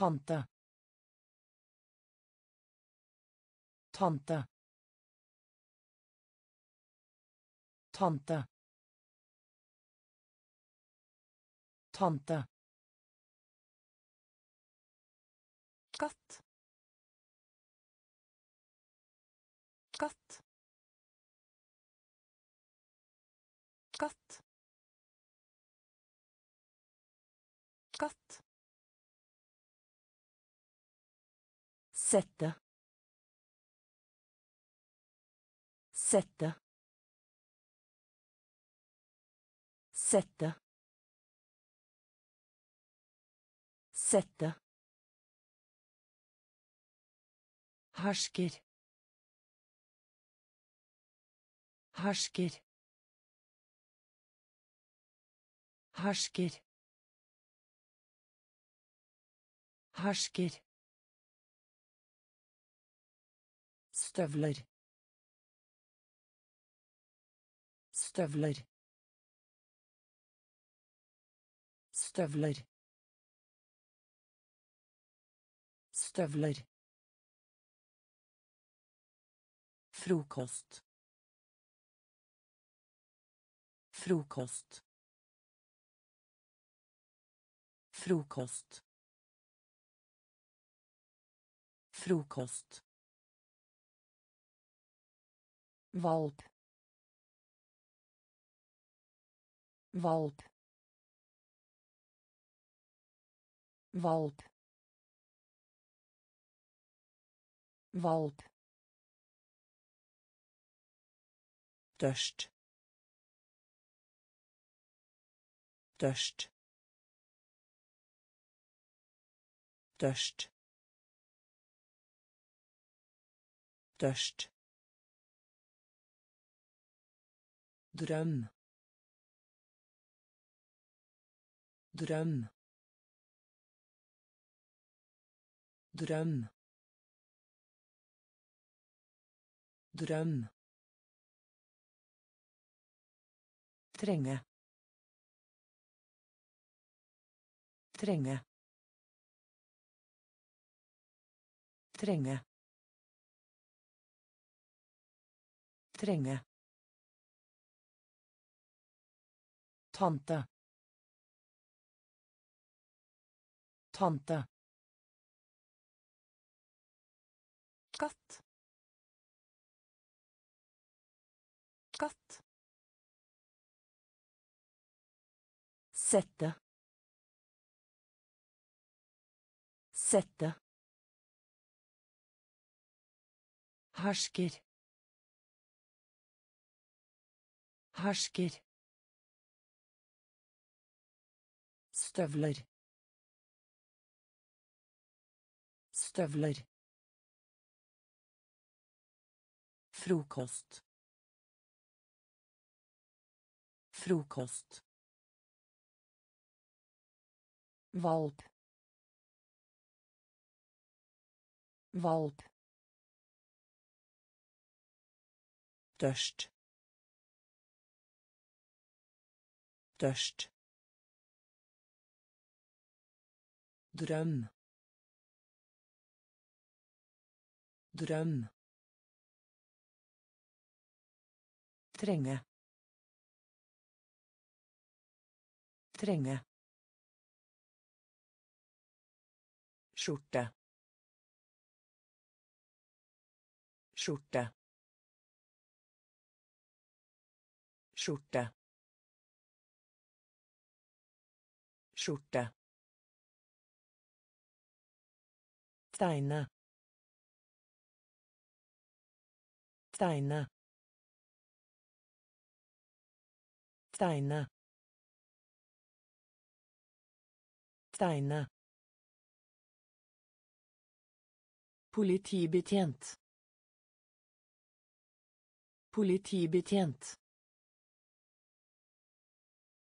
Tante. Tante. Tante. Tante. Katt. Katt. Katt. Sette. Sette. Sette. Sette. Hersker. Hersker. Hersker. Hersker. Støvler. Støvler. Støvler. Støvler. Frokost. Frokost. Frokost. Frokost. Valp. Valp. Valp. Valp. Tørst. Tørst. Tørst. Tørst. Drøm. Drøm. Drøm. Drøm. Trenge. Trenge. Trenge. Trenge. Tante. Tante. Katt. Katt. Sette. Sette. Hersker. Hersker. Støvler. Støvler. Frokost. Frokost. Valp. Valp. Dørst. Tørst. Drøm. Drøm. Trenge. Trenge. Skjorte. Skjorte. Skjorte. Skjorte. Tegne. Steine. Steine. Steine. Politibetjent. Politibetjent.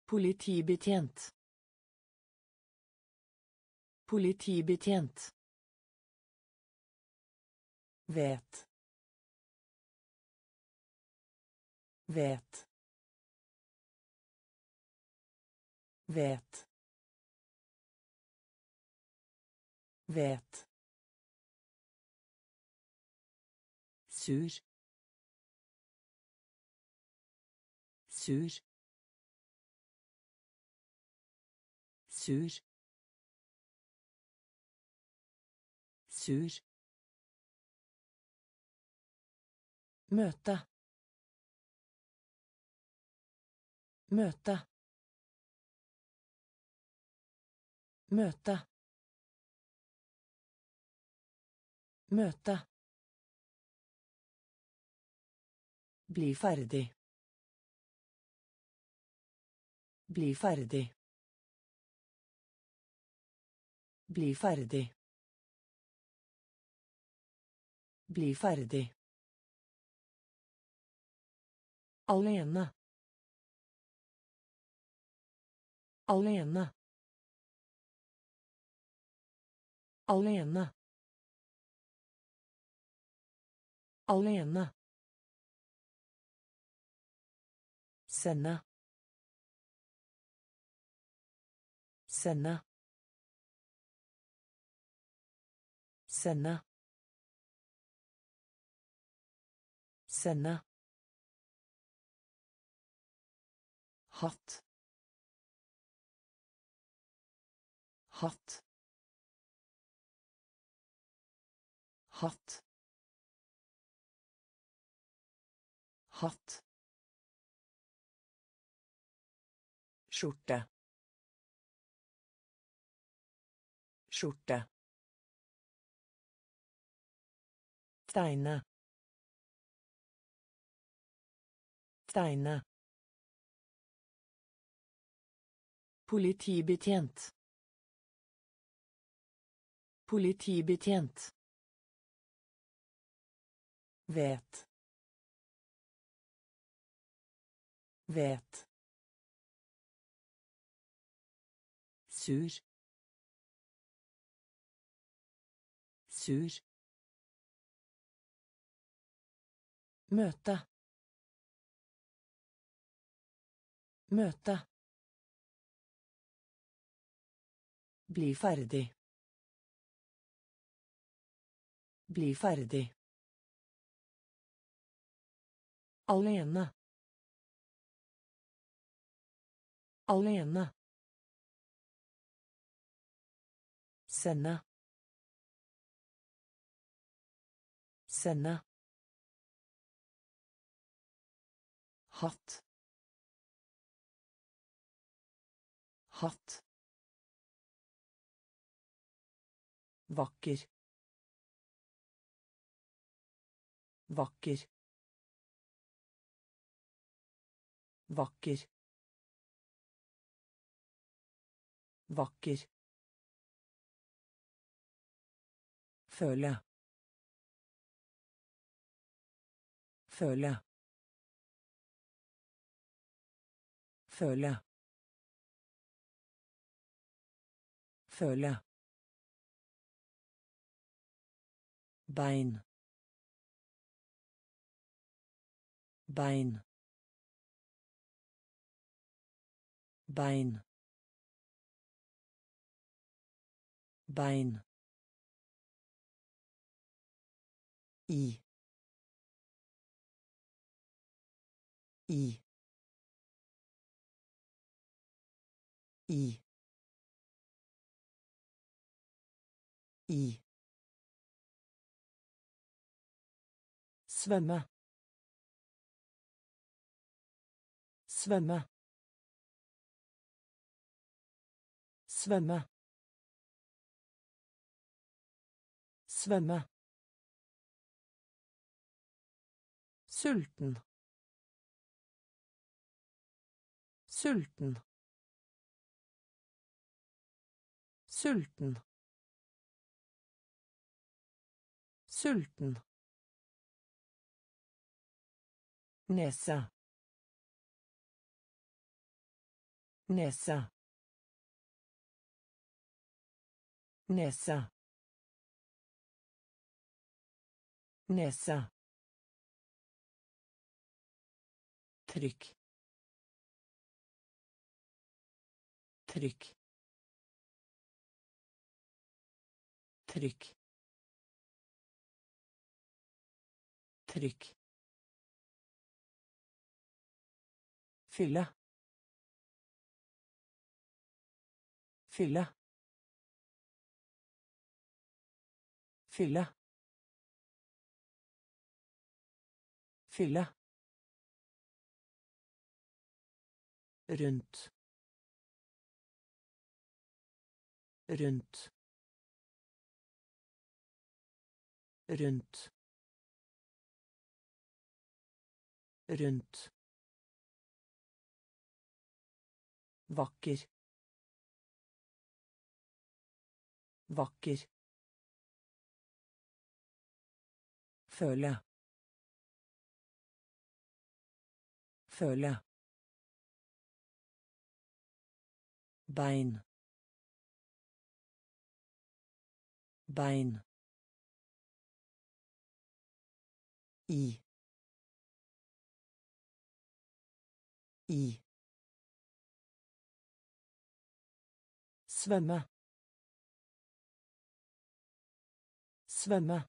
Politibetjent. Politibetjent. Vet. Vet. Vet. vet sur sur sur sur møte møte møte møte Bli ferdig. Bli ferdig. Bli ferdig. Bli ferdig. Alene. Alene. Alene. Alene. Sende. Sende. Sende. Sende. Hatt. Hatt. Hatt. Hatt. Skjorte. Skjorte. Tegne tegne Politibetjent. Politibetjent. Vet. Vet. Sur. Sur. Møte. Møte. Bli ferdig. Bli ferdig. Alene. Alene. Sende. Sende. Hatt. Hatt. Vakker. Vakker. Vakker. Vakker. Føle. Føle. Føle. Føle. Bein. Bein. Bein. Bein. I. I. I. I svømme. Svømme. Svømme. Svømme. Sulten. Sulten. Sulten. Sulten Nese. Nese. Nese. Nese. Trykk. Trykk. trykk trykk fylle. Fylle. Fylle. Fylle. Rundt. Rundt. Rundt. Rundt vakker. Vakker. Føle. Føle. Bein. Bein. I. I svømme. Svømme.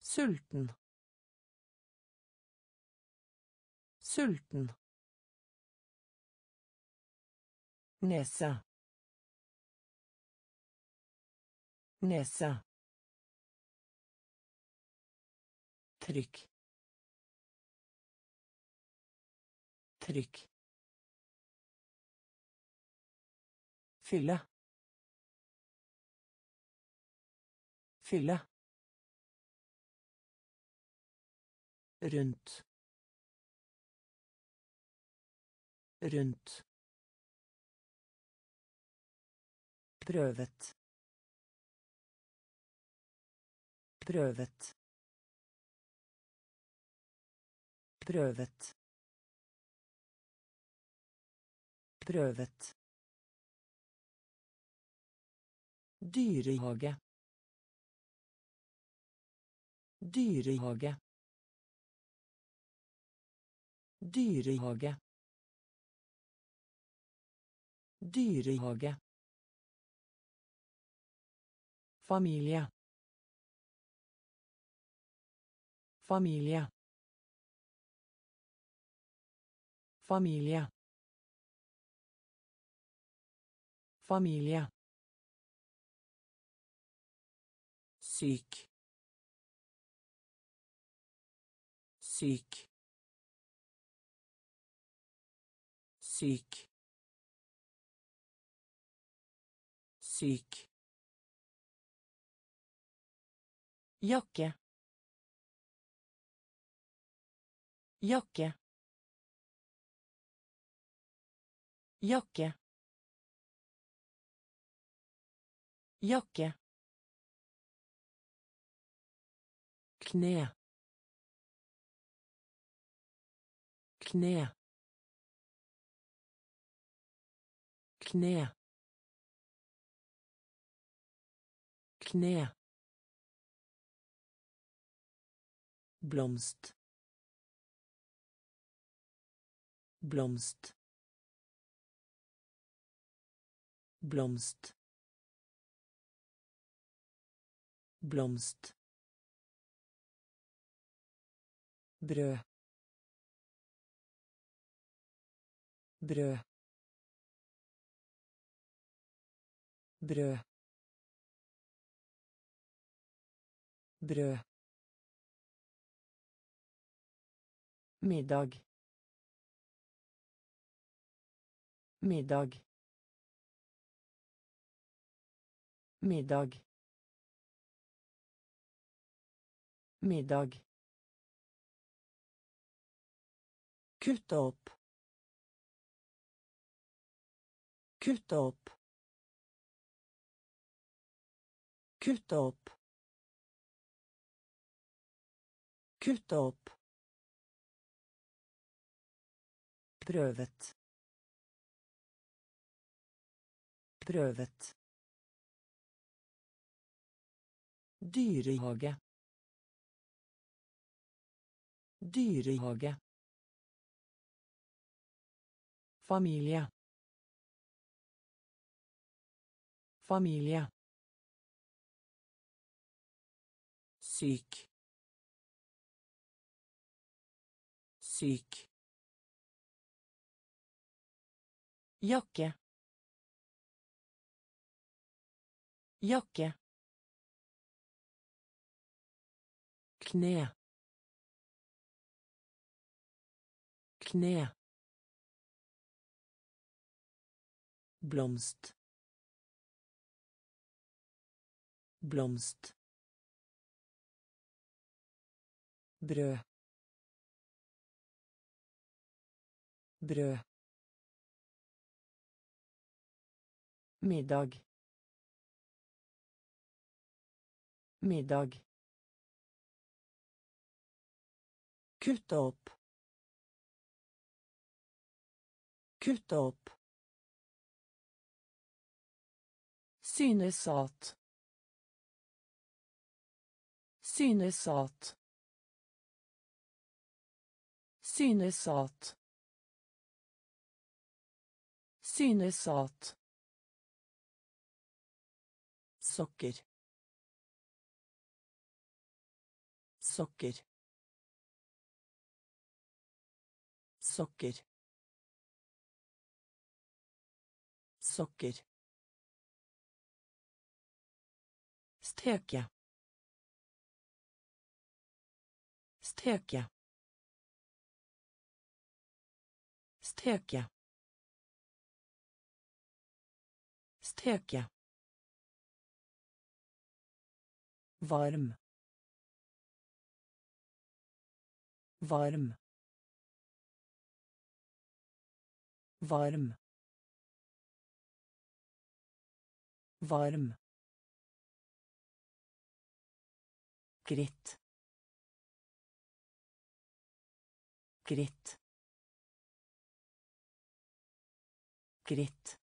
Sulten. Sulten. Nese. Nese. Trykk. Trykk fylle. Fylle. Rundt. Rundt. Prøvet. Prøvet. Prøvet. Prøvet dyrehage. Dyrehage. Dyrehage. Dyrehage. Familie. Familie. Familie. Familie syk. Syk. Syk. Syk. Jakke jakke jakke jakke kne kne kne kne blomst. Blomst. Blomst. Blomst brød. Brød. Brød. Brød. Middag. Middag. Middag. Middag kutte opp. Kutte opp. Kutte opp. Kutte opp. Prøvet. Prøvet. Dyrehage. Dyrehage familie Familie. Syk. Syk. Jakke. Jakke. Kne. Kne. Blomst. Blomst. Brød. Brød. Middag. Middag. Kutte opp. Kutte opp. Synes at. Synes at. Synes at. Synes at. Sokker. Sokker. Sokker. Sokker. Steke. Steke. Steke. Steke. Varm. Varm. Varm. Varm. Gritt. Gritt. Gritt.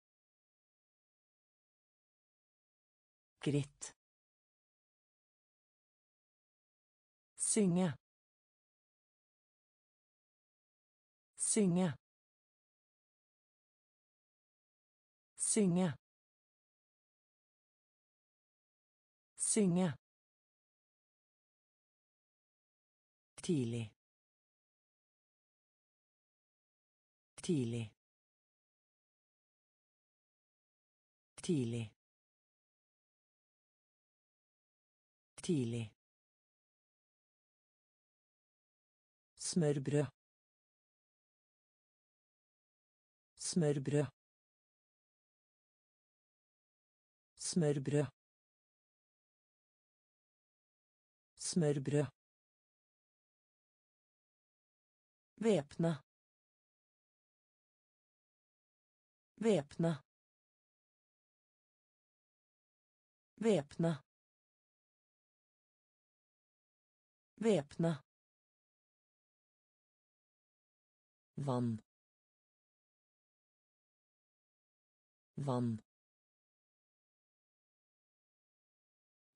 Gritt. Synge. Synge. Synge. Synge. Tidlig. Tidlig. Tidlig. Tidlig. Smørbrød. Smørbrød. Smørbrød. Smørbrød. Væpne. Væpne. Væpne. Væpne. Vann. Vann.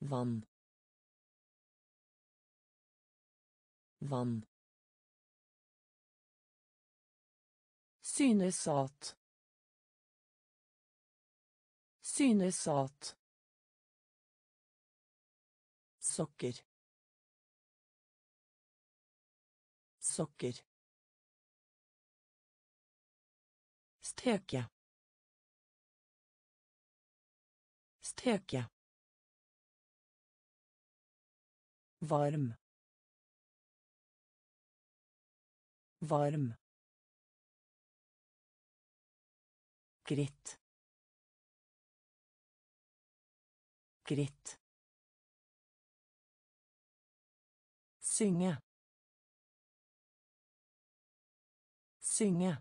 Vann. Vann. Synes at. Synes at. Sokker. Sokker. Steke. Steke. Varm. Varm. Gritt. Gritt. Synge. Synge.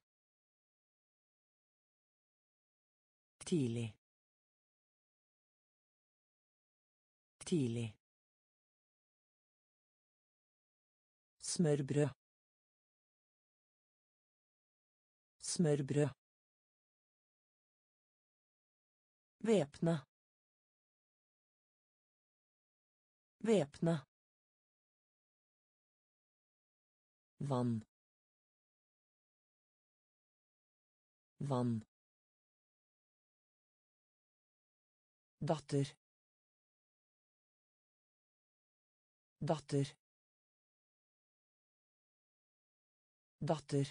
Tidlig. Tidlig. Smørbrød. Smørbrød. Væpne. Væpne. Vann. Vann. datter datter datter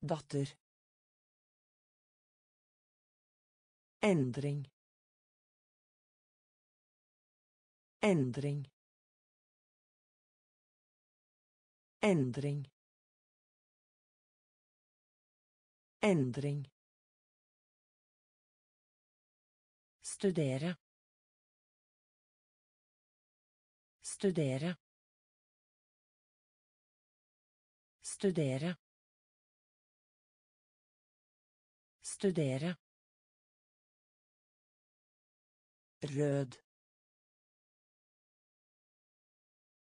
datter Endring. Endring. Endring. Endring. Studere. Studere. Studere. Studere. röd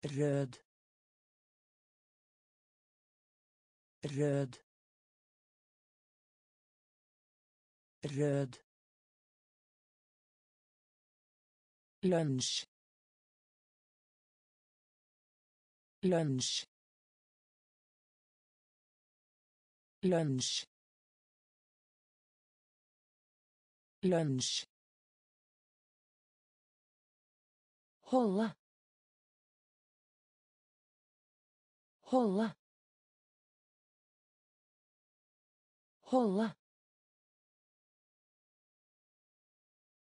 röd röd röd lunch. Lunch. Lunch. Lunch. Holde. Holde. Holde.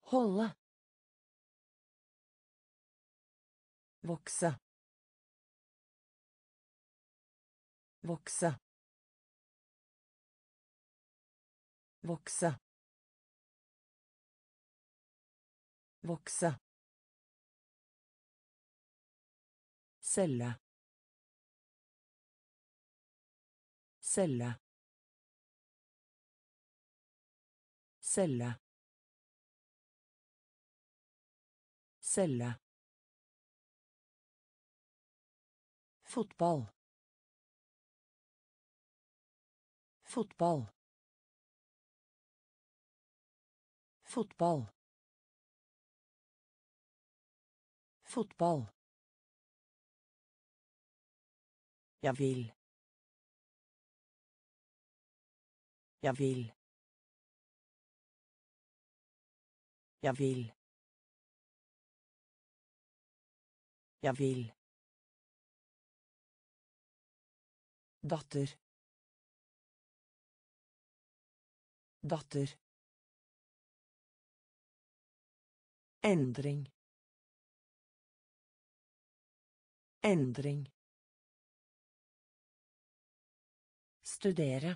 Holde. Vokse. Vokse. Vokse. Vokse. Celle. Celle. Celle. Celle. Fotball. Fotball. Fotball. Fotball. Jeg vil. Jeg vil. Jeg vil. Jeg vil. Datter. Datter. Endring. Endring. Studere.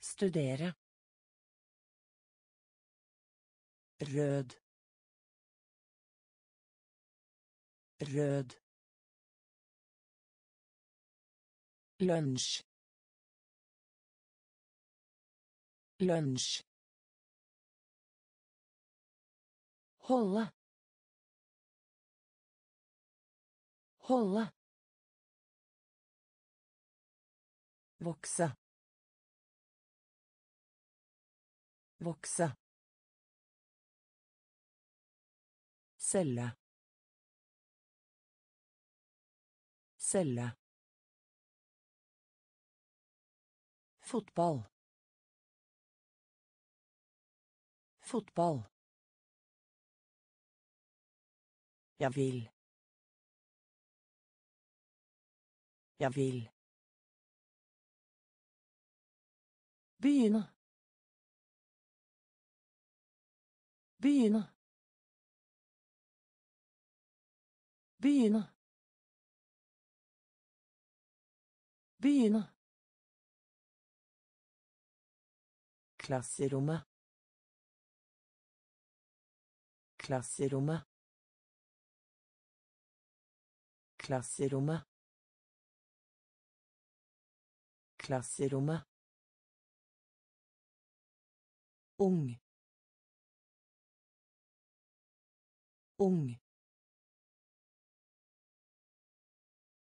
Studere. Rød. Rød. Lunsj. Lunsj. Holde. Holde. Vokse. Vokse. Celle. Celle. Fotball. Fotball. Jeg vil. Jeg vil. Begynne. Begynne. Begynne. Begynne. Klasserommet. Klasserommet. Klasserommet. Klasserommet. Ung. Ung.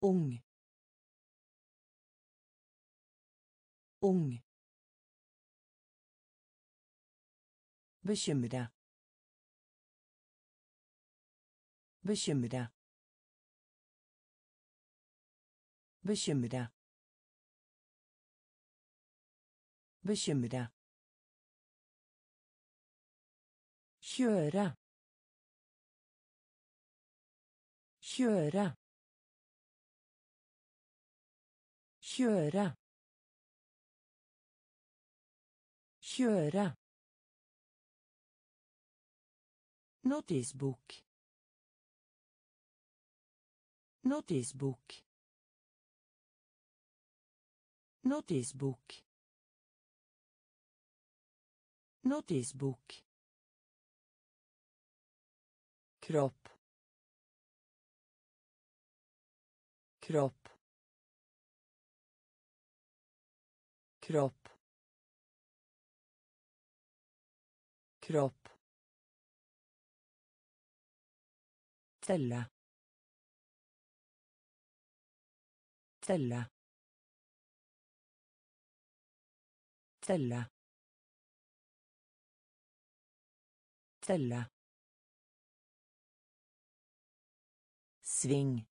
Ung. Ung. Bekymre. Bekymre. Bekymre. Bekymre. Kjøre. Kjøre. Kjøre. Kjøre. Notisbok. Notisbok. Notisbok. Notisbok. Kropp kropp kropp kropp Telle. Telle. Telle. Telle. Sving.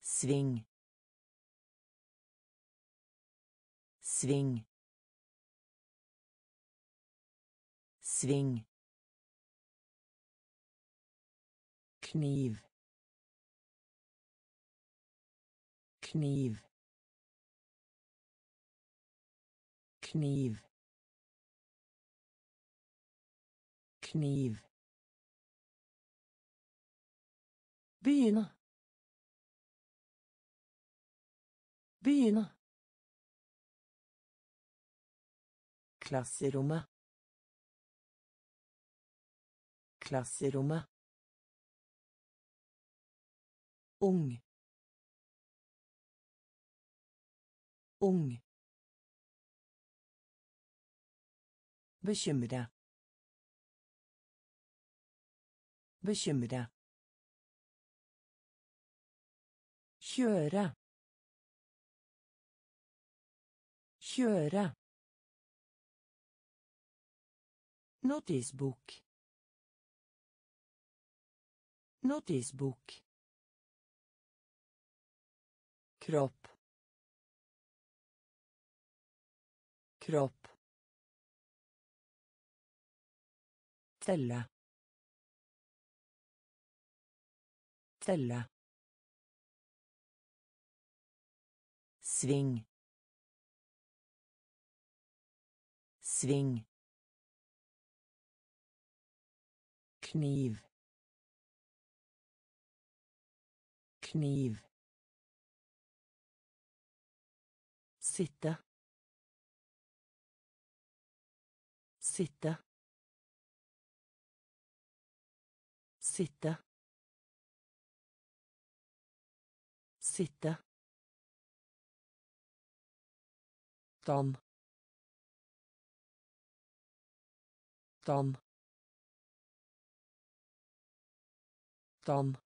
Sving. Sving. Sving. kniv kniv kniv kniv begynne begynne klasserommet klasserommet ung ung bekymre bekymre kjøre. Kjøre. Notisbok. Notisbok. Kropp. Kropp. Telle. Telle sving sving kniv kniv Sitte. Sitte. Sitte. Sitte. Dan. Dan. Dan.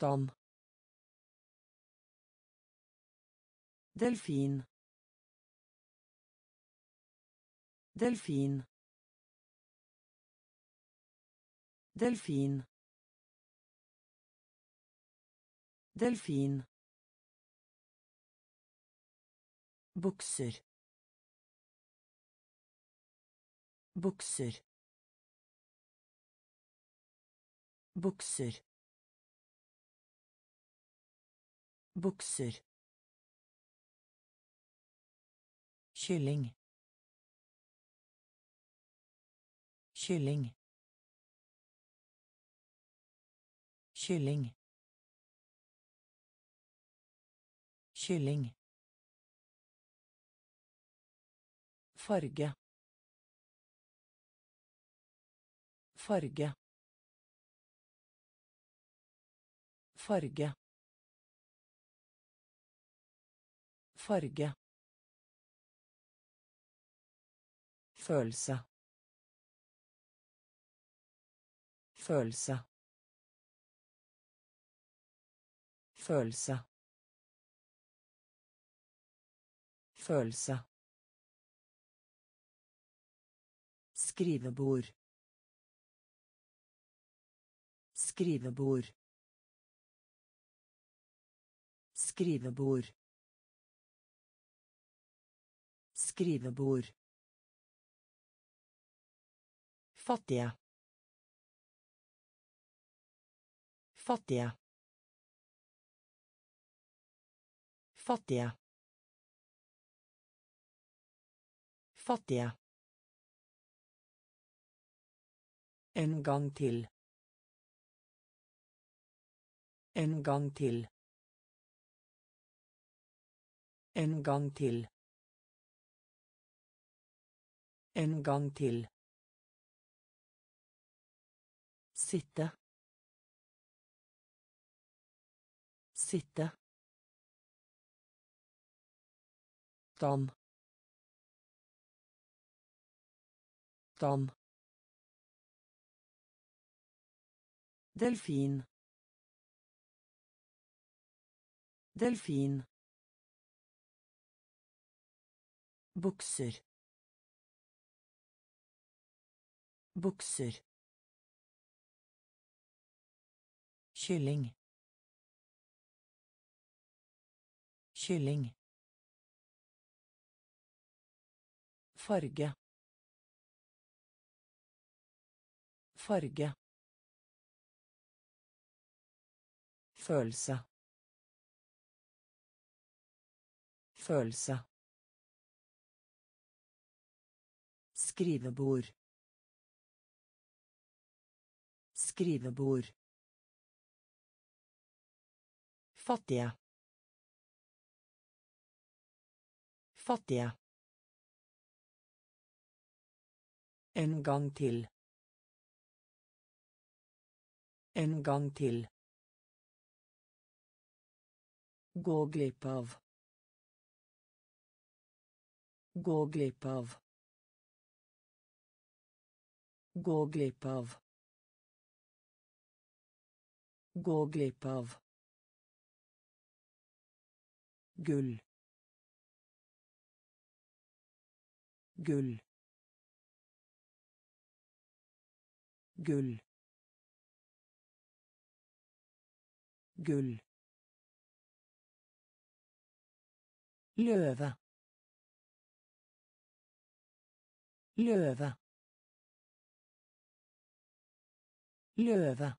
Dan. Delfin. Delfin. Delfin. Delfin. Bukser. Bukser. Bukser. Bukser. kylling kylling kylling kylling farge farge farge farge Følelse. Følelse. Følelse. Følelse. Skrivebord. Skrivebord. Skrivebord. Skrivebord. Fattige. Fattige. Fattige. Fattige. En gang til. En gang til. En gang til. En gang til. Sitte. Sitte. Dan. Dan. Delfin. Delfin. Bukser. Bukser. Kylling. Kylling. Farge. Farge. Følelse. Følelse. Skrivebord. Skrivebord. Fattige. Fattige. En gang til. En gang til. Gå glipp av. Gå glipp av. Gå glipp av. Gå glipp av. Gull. Gull. Gull. Gull. Löva. Löva. Löva.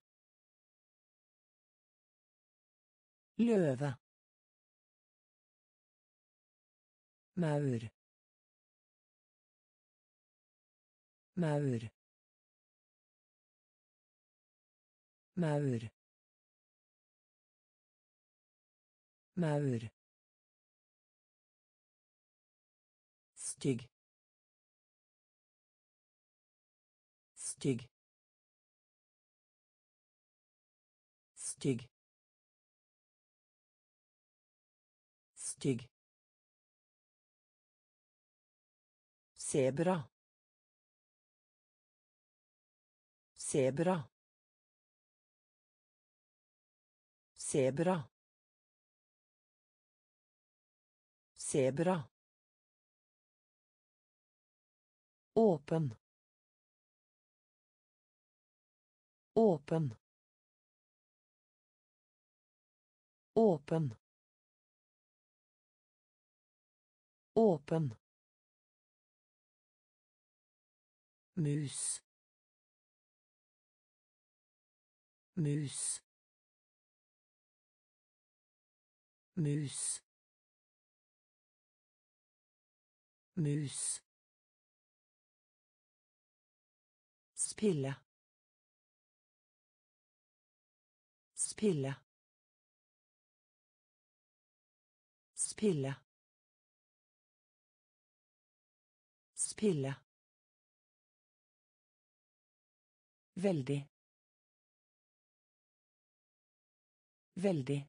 Löva. Maur. Maur. Maur. Maur. Stygg. Stygg. Stygg. Stygg. Sebra. Sebra. Sebra. Sebra. Åpen. Åpen. Åpen. Åpen. mus mus mus mus spille spille spille spille Veldig. Veldig.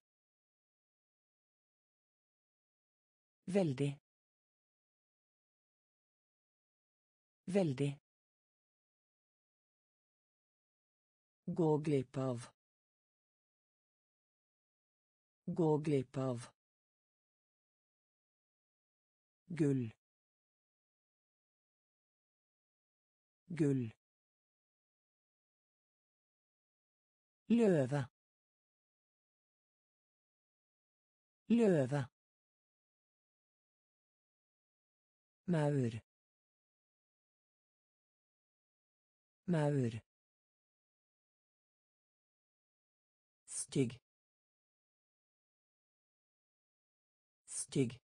Veldig. Veldig. Gå glipp av. Gå glipp av. Gull. Gull. Løve. Løve. Maur. Maur. Stygg. Stygg.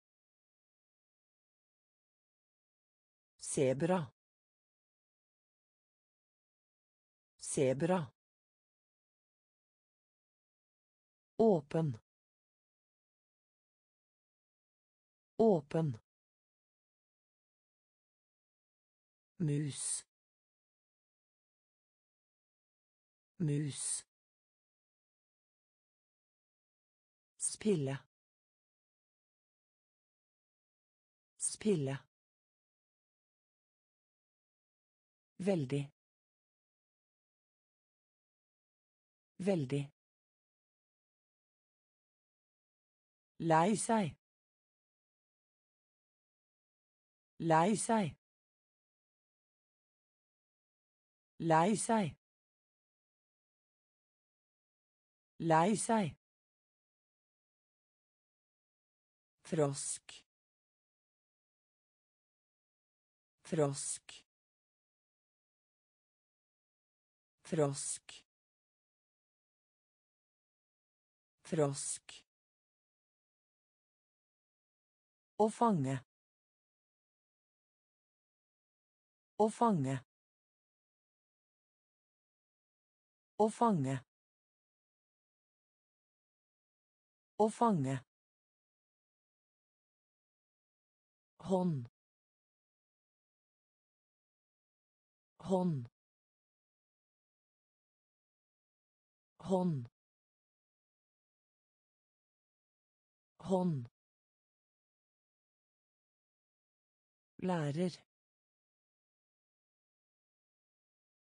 Sebra. Sebra. Åpen. Åpen. Mus. Mus. Spille. Spille. Veldig. Veldig. Lei seg. Lei seg. Lei seg. Lei seg. Frosk. Frosk. Frosk. Frosk. Å fange. Å fange. Å fange. Å fange. Hånd. Hånd. Hånd. Hånd. Lærer.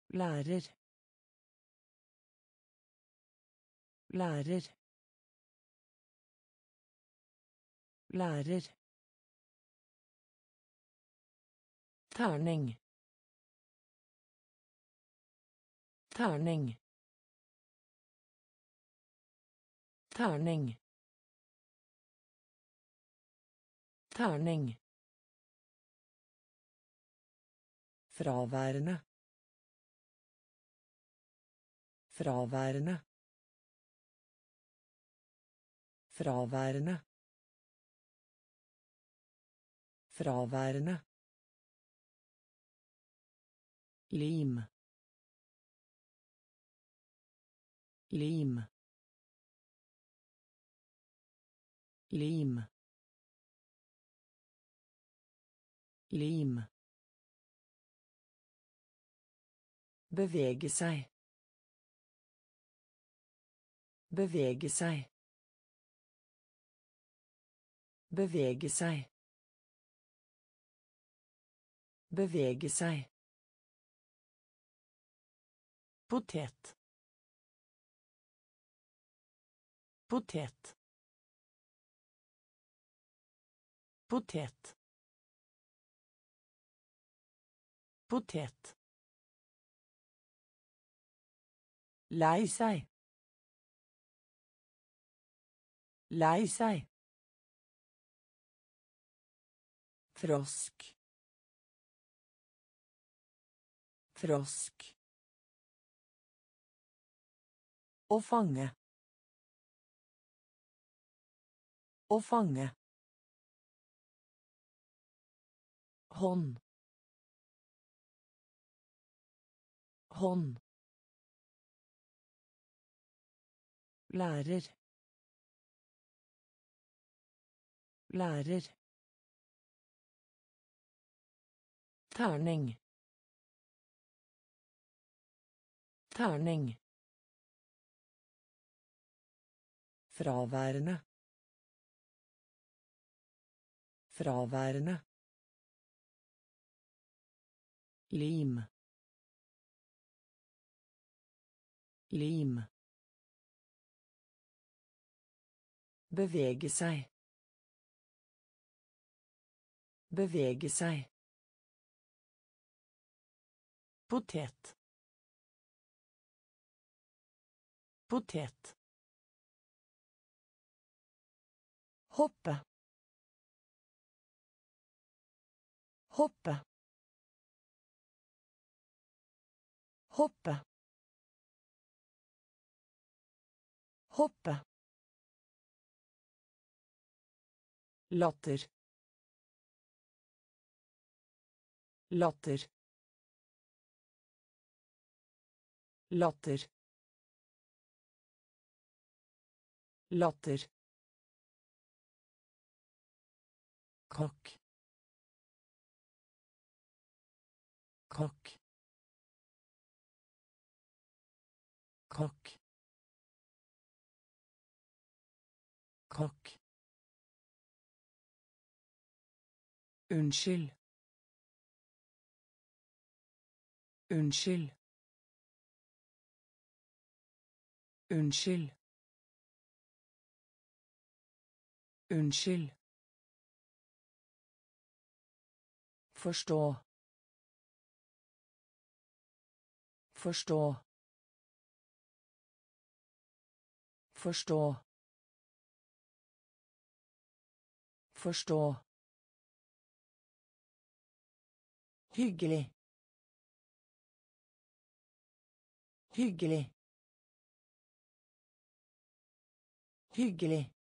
Lærer. Lærer. Lærer. Terning. Terning. Terning. Terning. Fraværende. Fraværende. Fraværende. Fraværende. Lim. Lim. Lim. Lim. Bevege seg. Bevege seg. Bevege seg. Bevege seg. Potet. Potet. Potet. Potet. Lei seg. Frosk. Frosk. Å fange. Å fange. Hånd. Hånd. Lærer. Lærer. Terning. Terning. Fraværende. Fraværende. Lim. Lim. Bevege seg. Bevege seg. Potet. Potet. Hoppe. Hoppe. Hoppe. Hoppe. Latter. Latter. Latter. Latter. Kokk. Kokk. Kokk. Kokk. Unnskyld. Unnskyld. Unnskyld. Unnskyld. Forstå. Forstå. Forstå. Forstå. Hyggelig. Hyggelig. Hyggelig.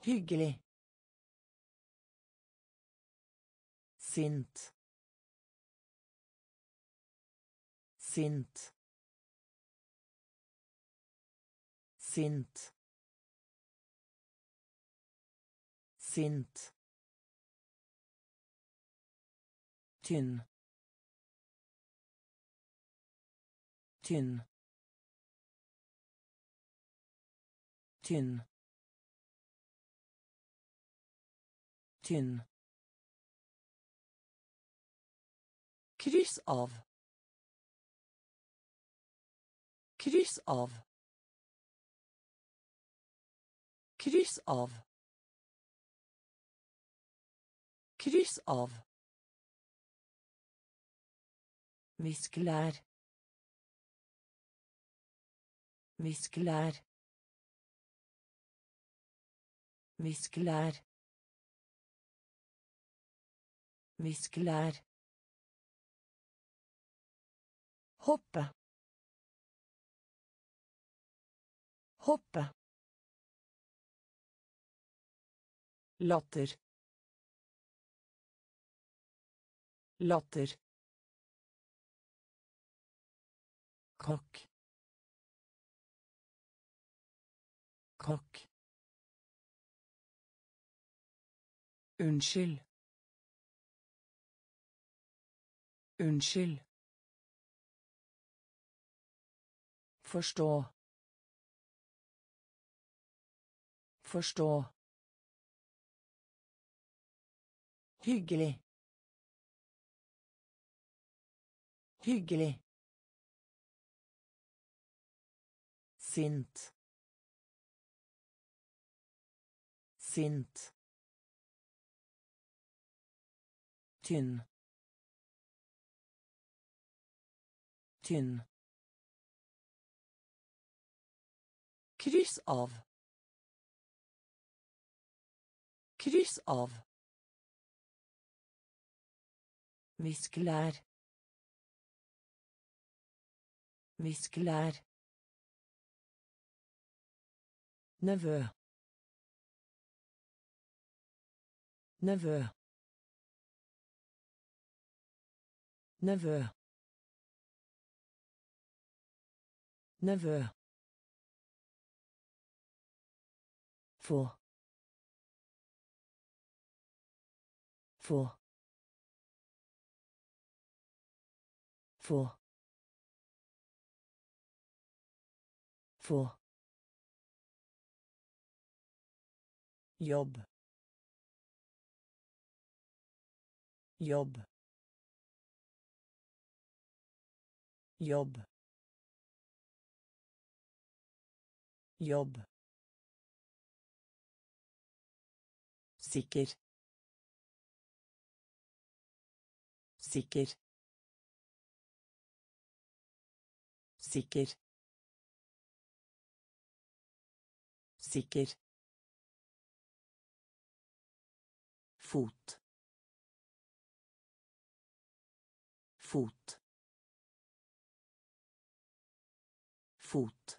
Hyggelig. Sint. Sint. Sint. Sint. tynn tynn tynn tynn Kryss av. Kryss av. Kryss av. Kryss av. Viskelær. Viskelær. Viskelær. Viskelær. Hoppe. Hoppe. Latter. Latter. Kokk. Kokk. Unnskyld. Unnskyld. Forstå. Forstå. Hyggelig. Hyggelig. Sint. Sint. Tynn. Tynn. Kryss av. Kryss av. Viskelær. Viskelær. Nevø. Nevø. Nevø. Nevø. Få. Få. Få. Få. jobb jobb jobb jobb sikker sikker sikker Sikker. Fot. Fot. Fot.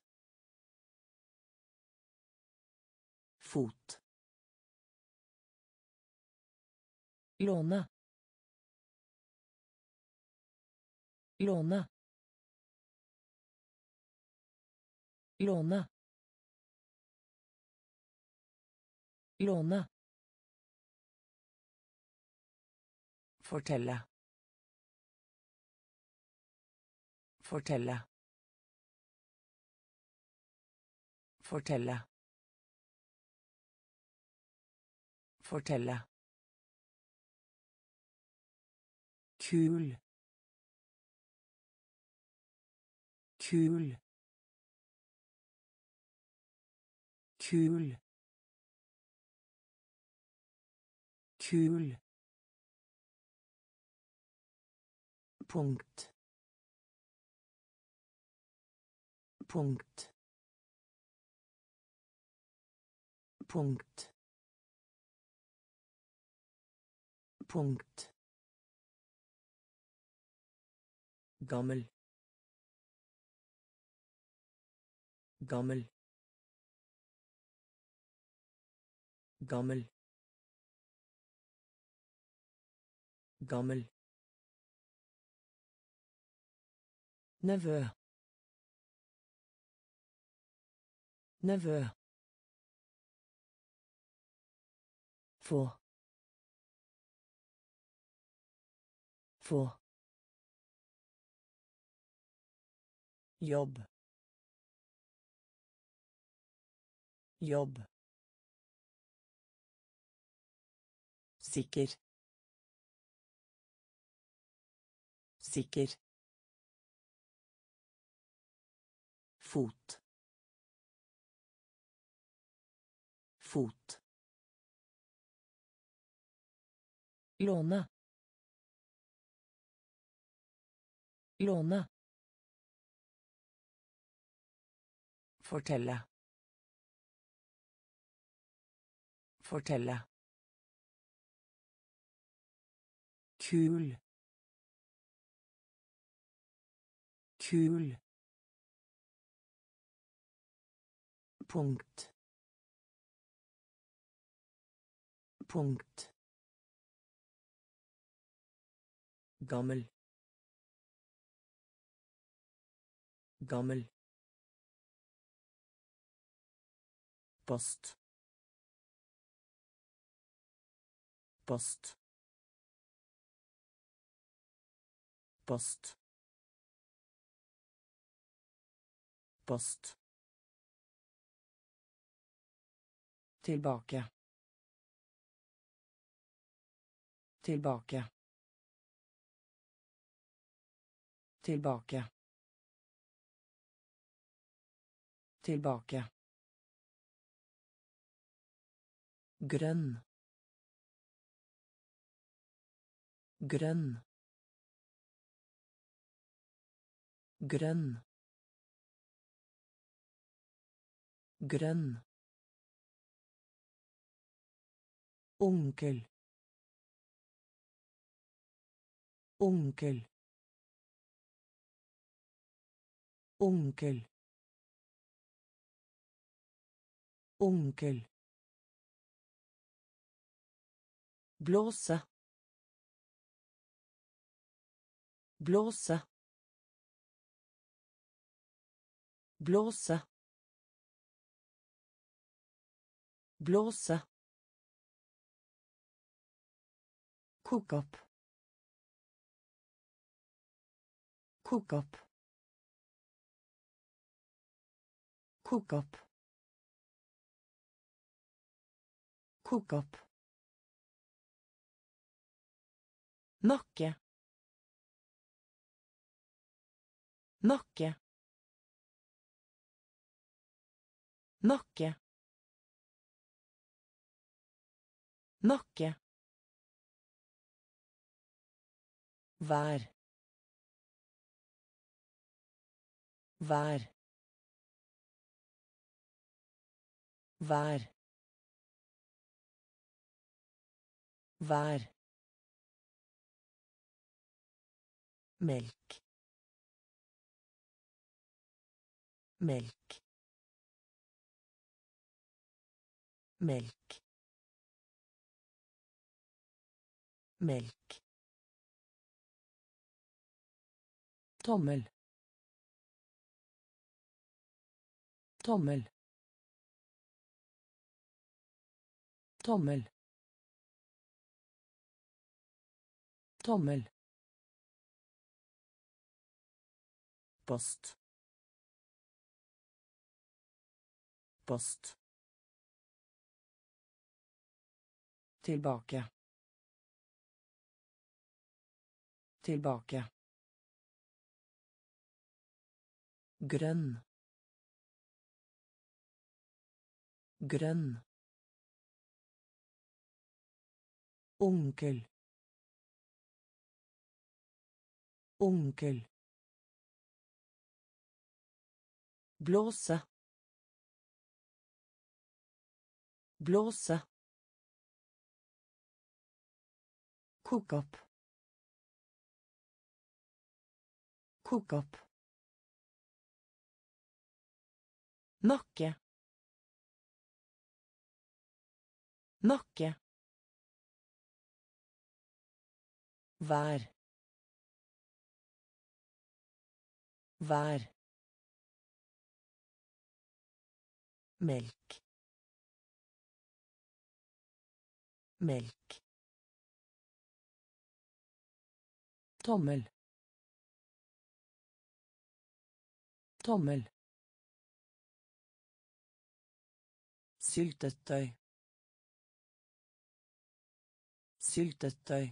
Fot. Låne. Låne. Låne. Låne. Fortelle. Fortelle. Fortelle. Fortelle. Kul. Kul. Kul. Kul. Punkt. Punkt. Punkt. Punkt. Gammel. Gammel. Gammel. Gammel. Nevø. Nevø. Få. Få. Jobb. Jobb. Sikker. Sikker. Fot. Fot. Låne. Låne. Fortelle. Fortelle. Kul. Kul. Punkt. Punkt. Gammel. Gammel. Post. Post. Post. Post. Tilbake. Tilbake. Tilbake. Tilbake. Grønn. Grønn. Grønn. Grønn. Onkel. Onkel. Onkel. Onkel. Blåse. Blåse. Blåse. Blåse. Kok opp. Kok opp. Kok opp. Kok opp. Nakke. Nakke. Nakke. Nakke. Vær. Vær. vær vær melk. Melk. Melk. Melk. Tommel. Tommel. Tommel. Tommel post. Post. Tilbake. Tilbake. Grønn. Grønn. Onkel. Onkel blåse blåse Kok opp. Kok opp. Nakke. Nakke. Vær. Vær. Melk. Melk. tommel tommel syltetøy syltetøy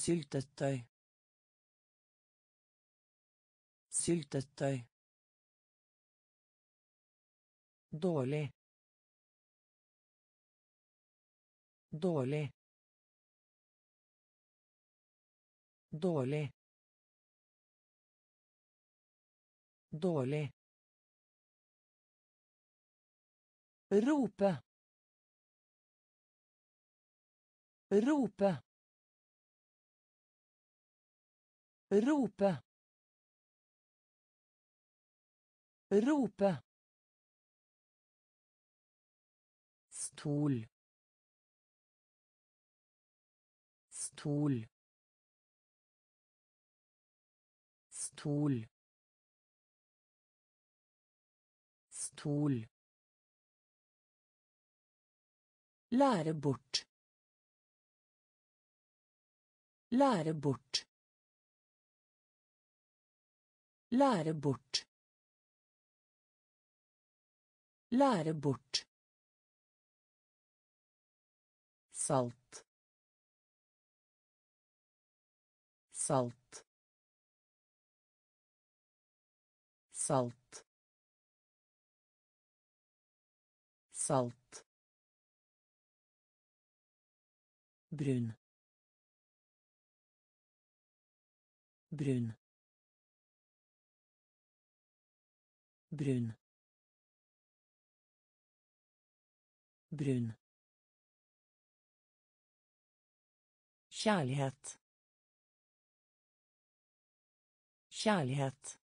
syltetøy syltetøy dårlig dårlig Dårlig. Dårlig. Rope. Rope. Rope. Rope. Stol. Stol. Stol. Stol. Lære bort. Lære bort. Lære bort. Lære bort. Salt. Salt. Salt. Salt. Brun. Brun. Brun. Brun. Kjærlighet. Kjærlighet.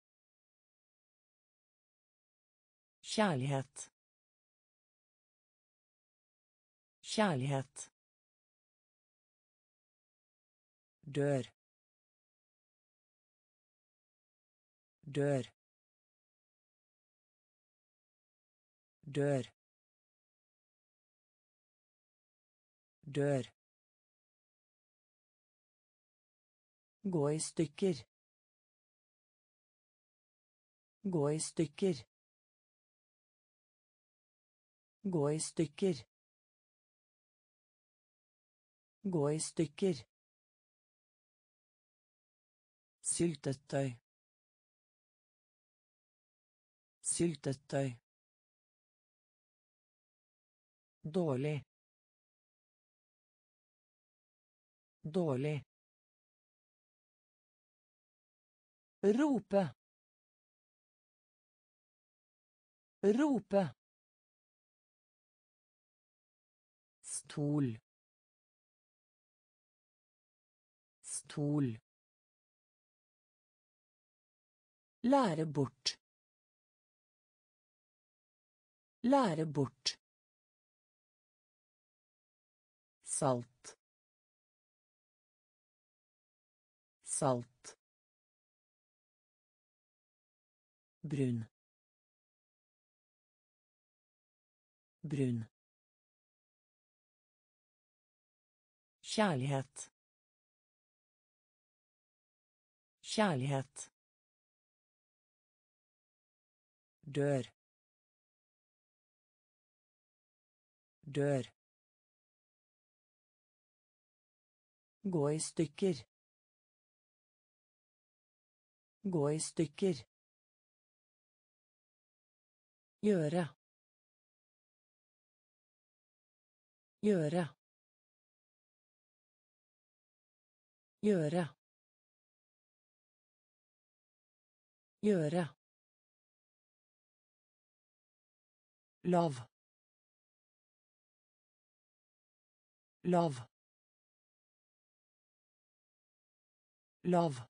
Kjærlighet. Kjærlighet. Dør. Dør. Dør. Dør. Gå i stykker. Gå i stykker. Gå i stykker. Gå i stykker. Syltetøy. Syltetøy. Dårlig. Dårlig. Rope. Rope. Stol. Stol. Lære bort. Lære bort. Salt. Salt. Brun. Brun. Kjærlighet. Kjærlighet. dør dør gå i stykker gå i stykker gjøre gjøre gjøre gjøre Lav. Lav. Lav.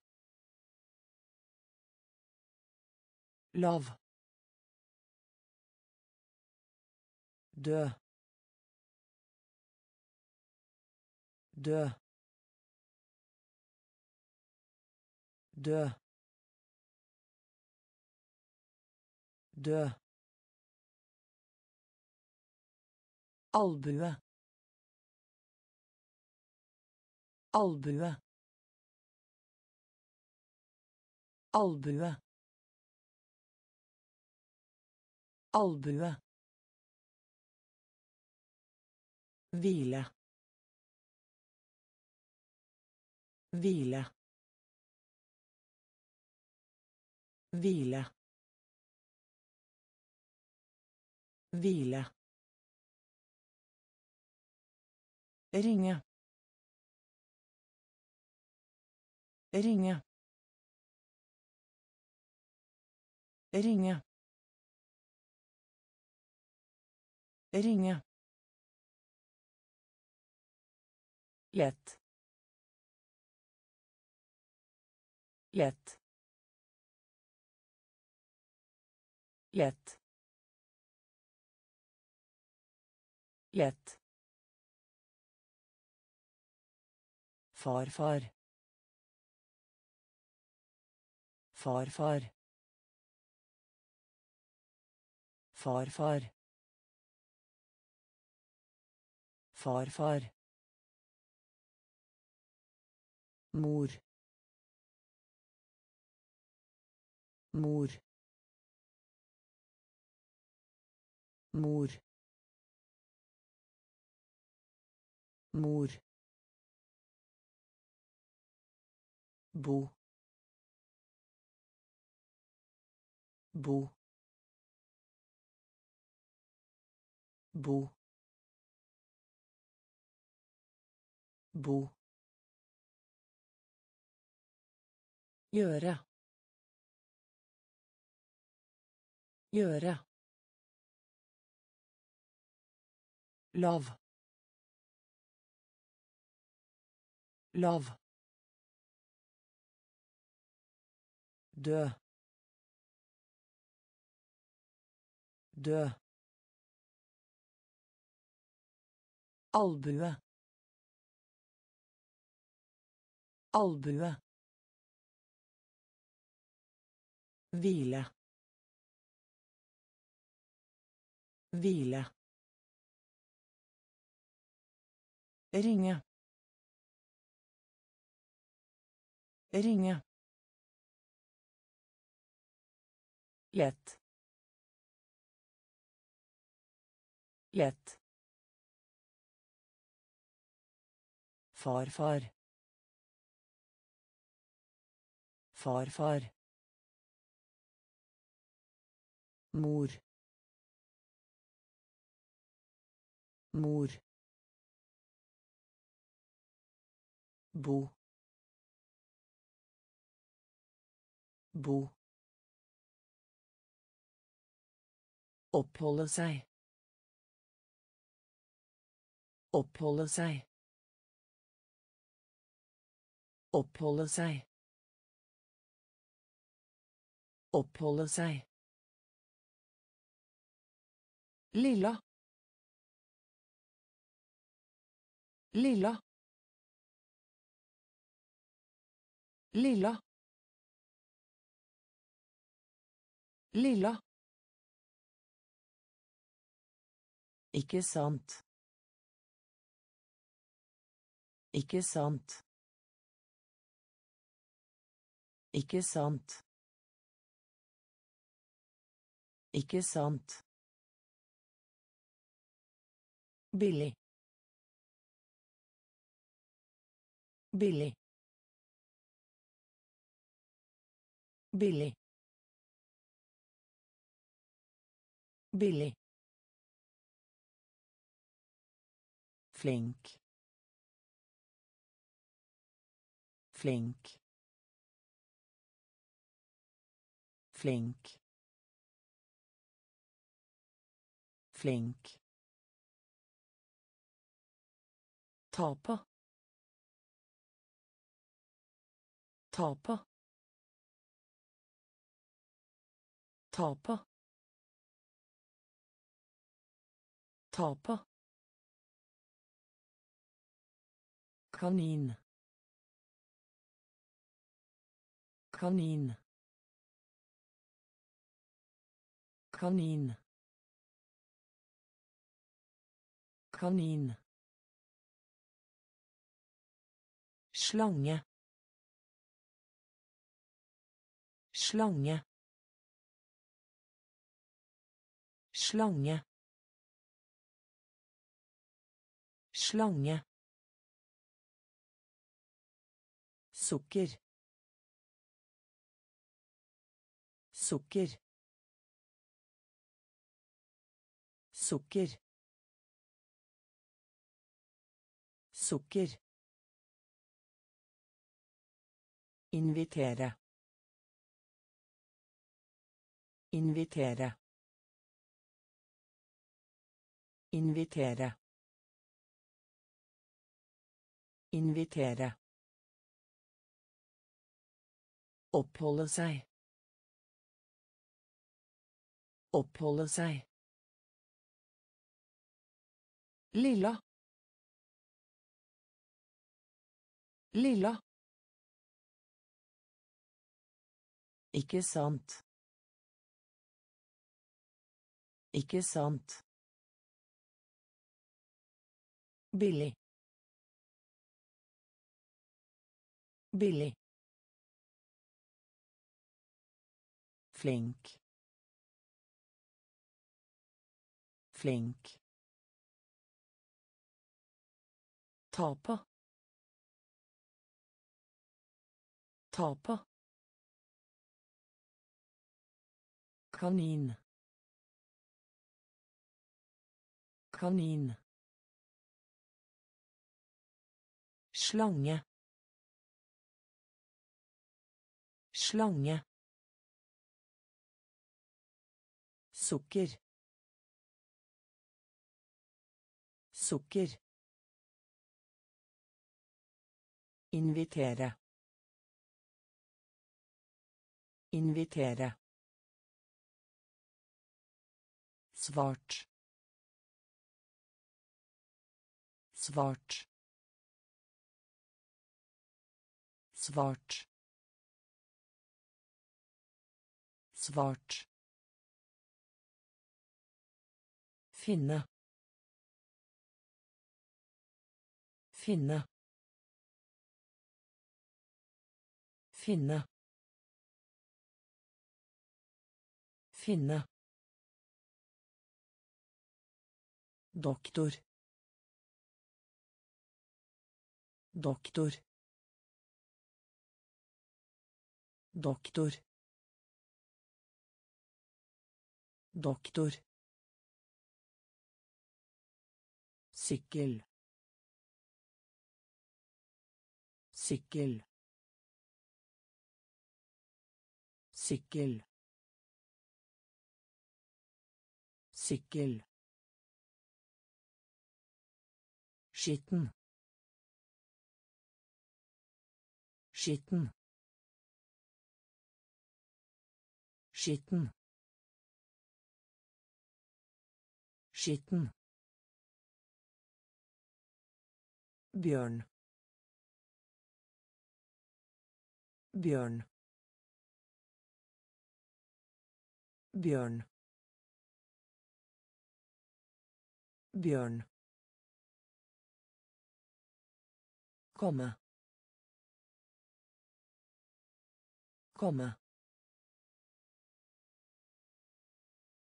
Lav. dö. Dö. Dö. Dö. Albue. Albue. Albue. Albue. Hvile. Hvile. Hvile. Hvile. Ringe. Ringe. Ringe. Ringe. Lett. Lett. Lett. Lett. Farfar. Farfar. Farfar. Farfar. Mor. Mor. Mor. Mor. bo bo bo bo gjøre gjøre lav lav dø. Dø. Albue. Albue hvile hvile ringe ringe Lett. Lett. Farfar. Farfar. Mor. Mor. Bo. Bo. Oppholde seg. Oppholde seg. Oppholde seg. Oppholde seg. Lilla. Lilla. Lilla. Lilla. Ikke sant. Ikke sant. Ikke sant. Ikke sant. Billig. Billig. Billig. Billig. Flink. Flink. Flink. Flink. Tape. Tape. Tape. Tape. Kanin. Kanin. Kanin. Kanin. Slange. Slange. Slange. Slange. Sukker. Sukker. Sukker. Sukker. Invitere. Invitere. Invitere. Invitere. Oppholde seg. Oppholde seg. Lilla. Lilla. Ikke sant. Ikke sant. Billig. Billig. Flink. Flink. Tape. Tape. Kanin. Kanin. Slange. Slange. Sukker. Sukker. Invitere. Invitere. Svart. Svart. Svart. Svart. Finne. Finne. Finne. Finne. Doktor. Doktor. Doktor. Doktor. Sykkel. Sykkel. Sykkel. Sykkel. Skitten. Skitten. Skitten. Skitten. Bjørn. Bjørn. Bjørn. Bjørn. Komme. Komme.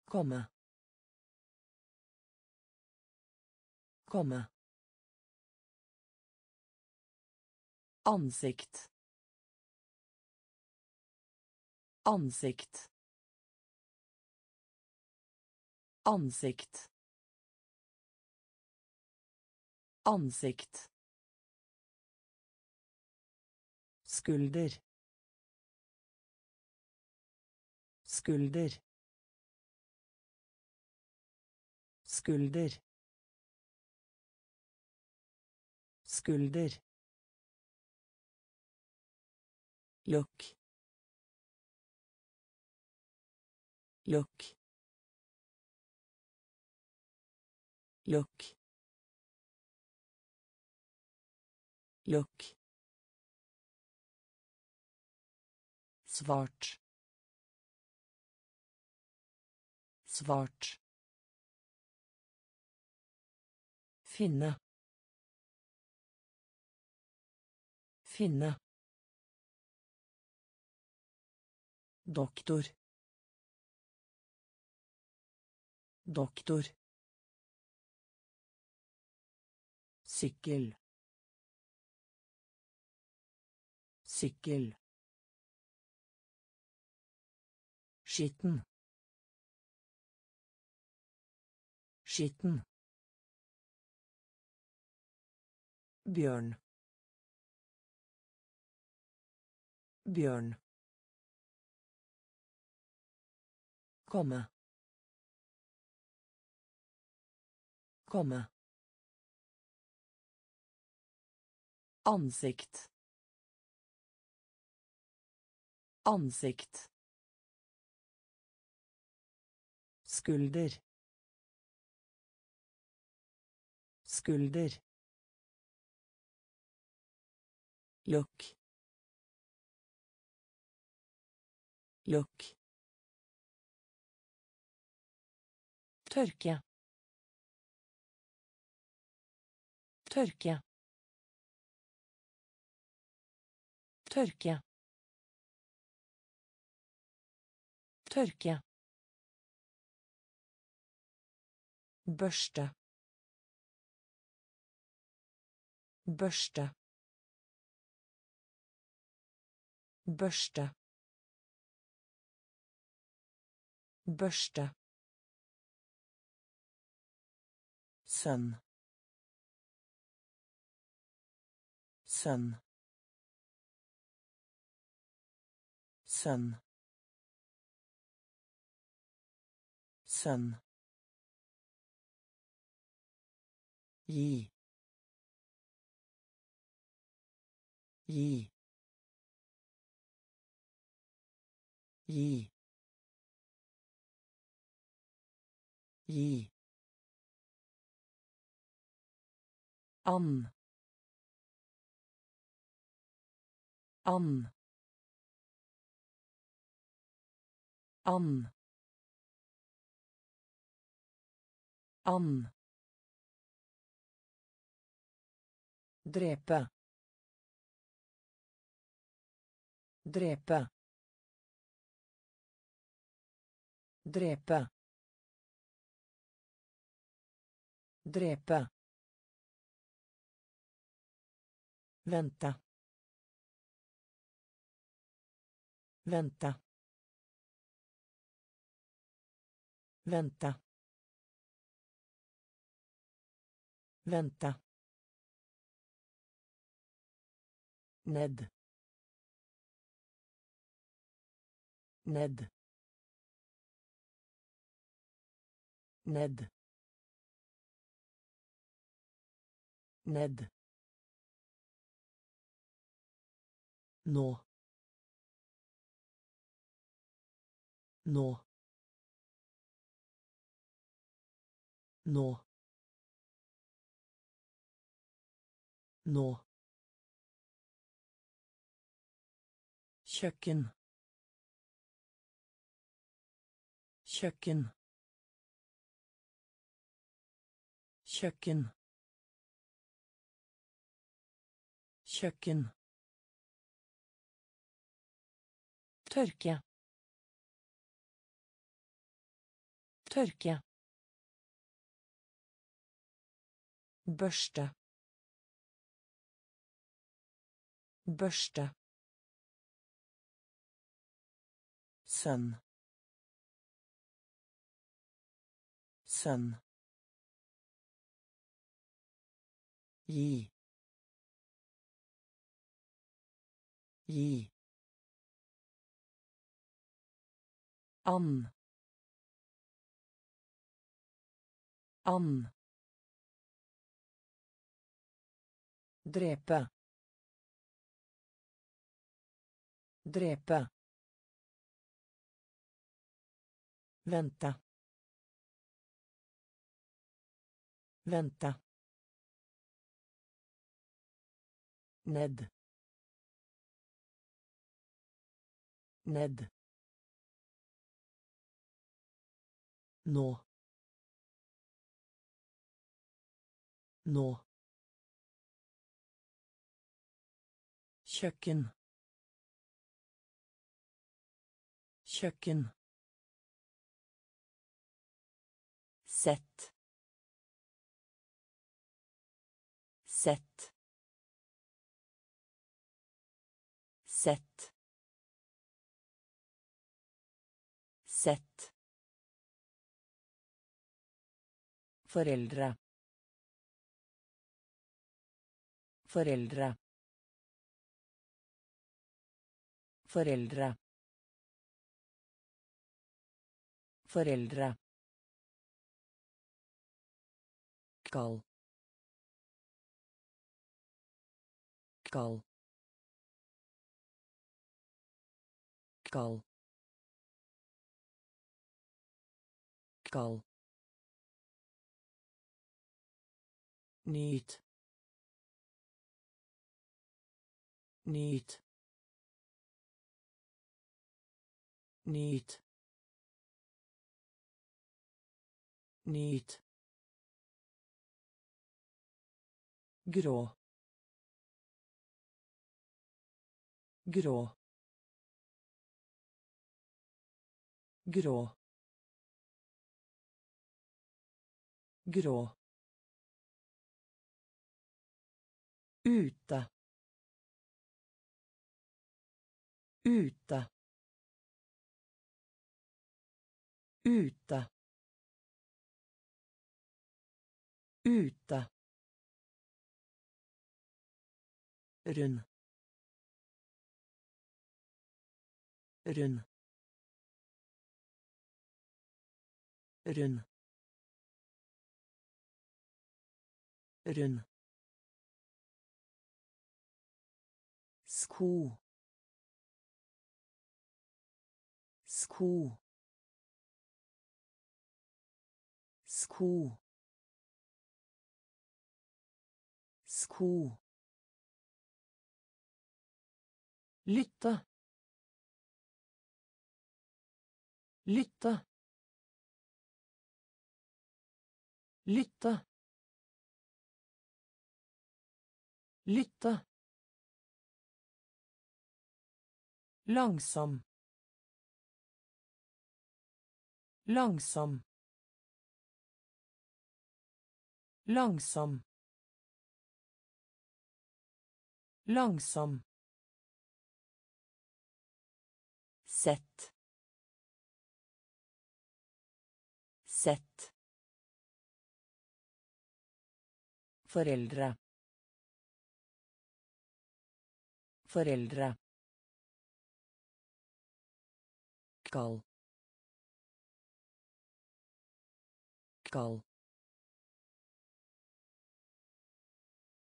Komme. Komme. Ansikt. Ansikt. Ansikt. Ansikt. Skulder. Skulder. Skulder. Skulder. Lukk. Lukk. Lukk. Lukk. Svart. Svart. Finne. Finne. Doktor. Doktor. Sykkel. Sykkel. Skitten. Skitten. Bjørn. Bjørn. Komme. Komme. Ansikt. Ansikt. Skulder. Skulder. Lukk. Lukk. Tørke. Tørke. Tørke. Tørke. Børste børste børste børste. Sønn. Sønn. Sønn. Sønn ي ي ي ي أم أم أم أم Drepe. Drepe. Drepe. Drepe. Vente. Vente. Vente. Vente. ند. ند. ند. ند. nå nå nå nå kjøkken kjøkken kjøkken kjøkken tørke tørke børste børste sønn sønn gi gi and and drepe drepe vente vente ned ned nå nå kjøkken kjøkken sett. Sett. Sett. Sett. Foreldre. Foreldre. Foreldre. Foreldre kald kald kald kald Niet. Niet. Niet. Niet. Grå. Grå. Grå. Grå. Ute. Ute. Ute. Ute rund rund rund rund sko sko sko sko lytte lytte lytte lytte Langsom. Langsom. Langsom. Langsom. Sett. Sett. Foreldre. Foreldre. Kall. Kall.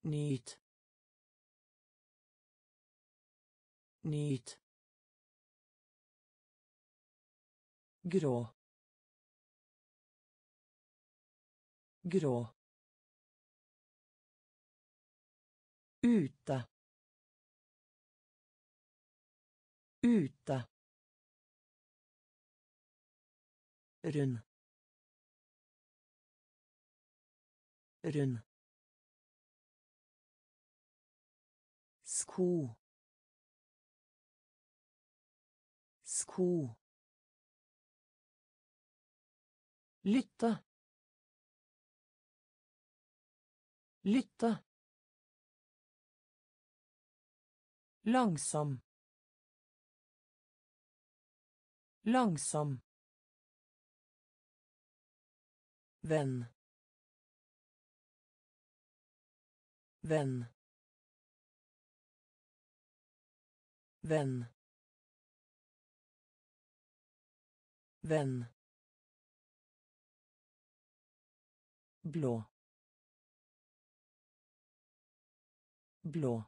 Nyt. Nyt. Grå. Grå. Ute. Ute. Rund. Rund. Sko. Sko. Lytte. Lytte. Langsom. Langsom. Venn. Venn. Venn. Venn. Blå. Blå.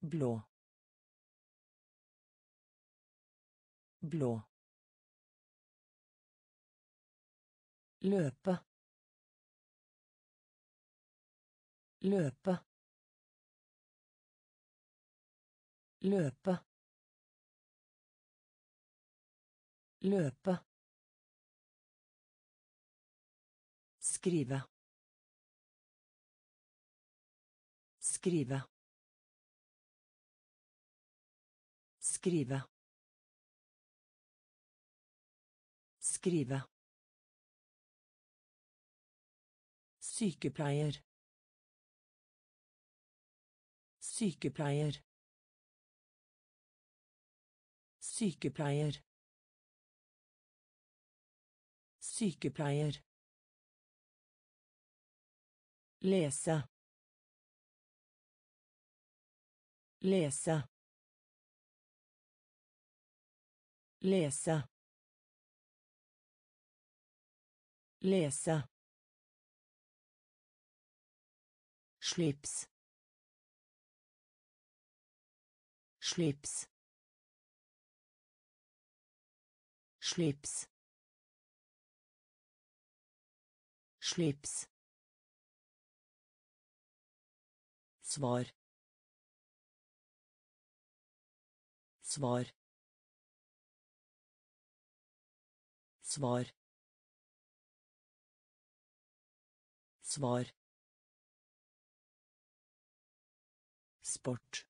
Blå. Blå. Løpe. Løpe. Løpe. Løpe Skrive. Skrive. Skrive. Skrive. Sykepleier. Sykepleier. Sykepleier. Sykepleier. Lese. Lese. Lese. Lese. Slips. Slips. Slips. Slips. Svar. Svar. Svar. Svar. Sport.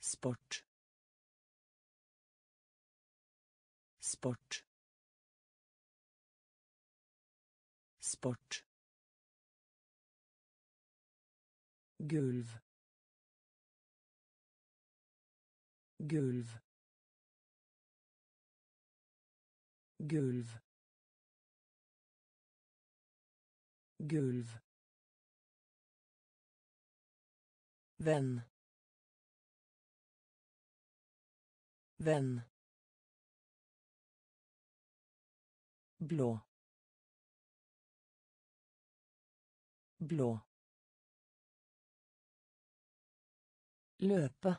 Sport. Sport. Sport gulv. Gulv. Gulv. Gulv. Venn. Venn. Blå. Blå løpe.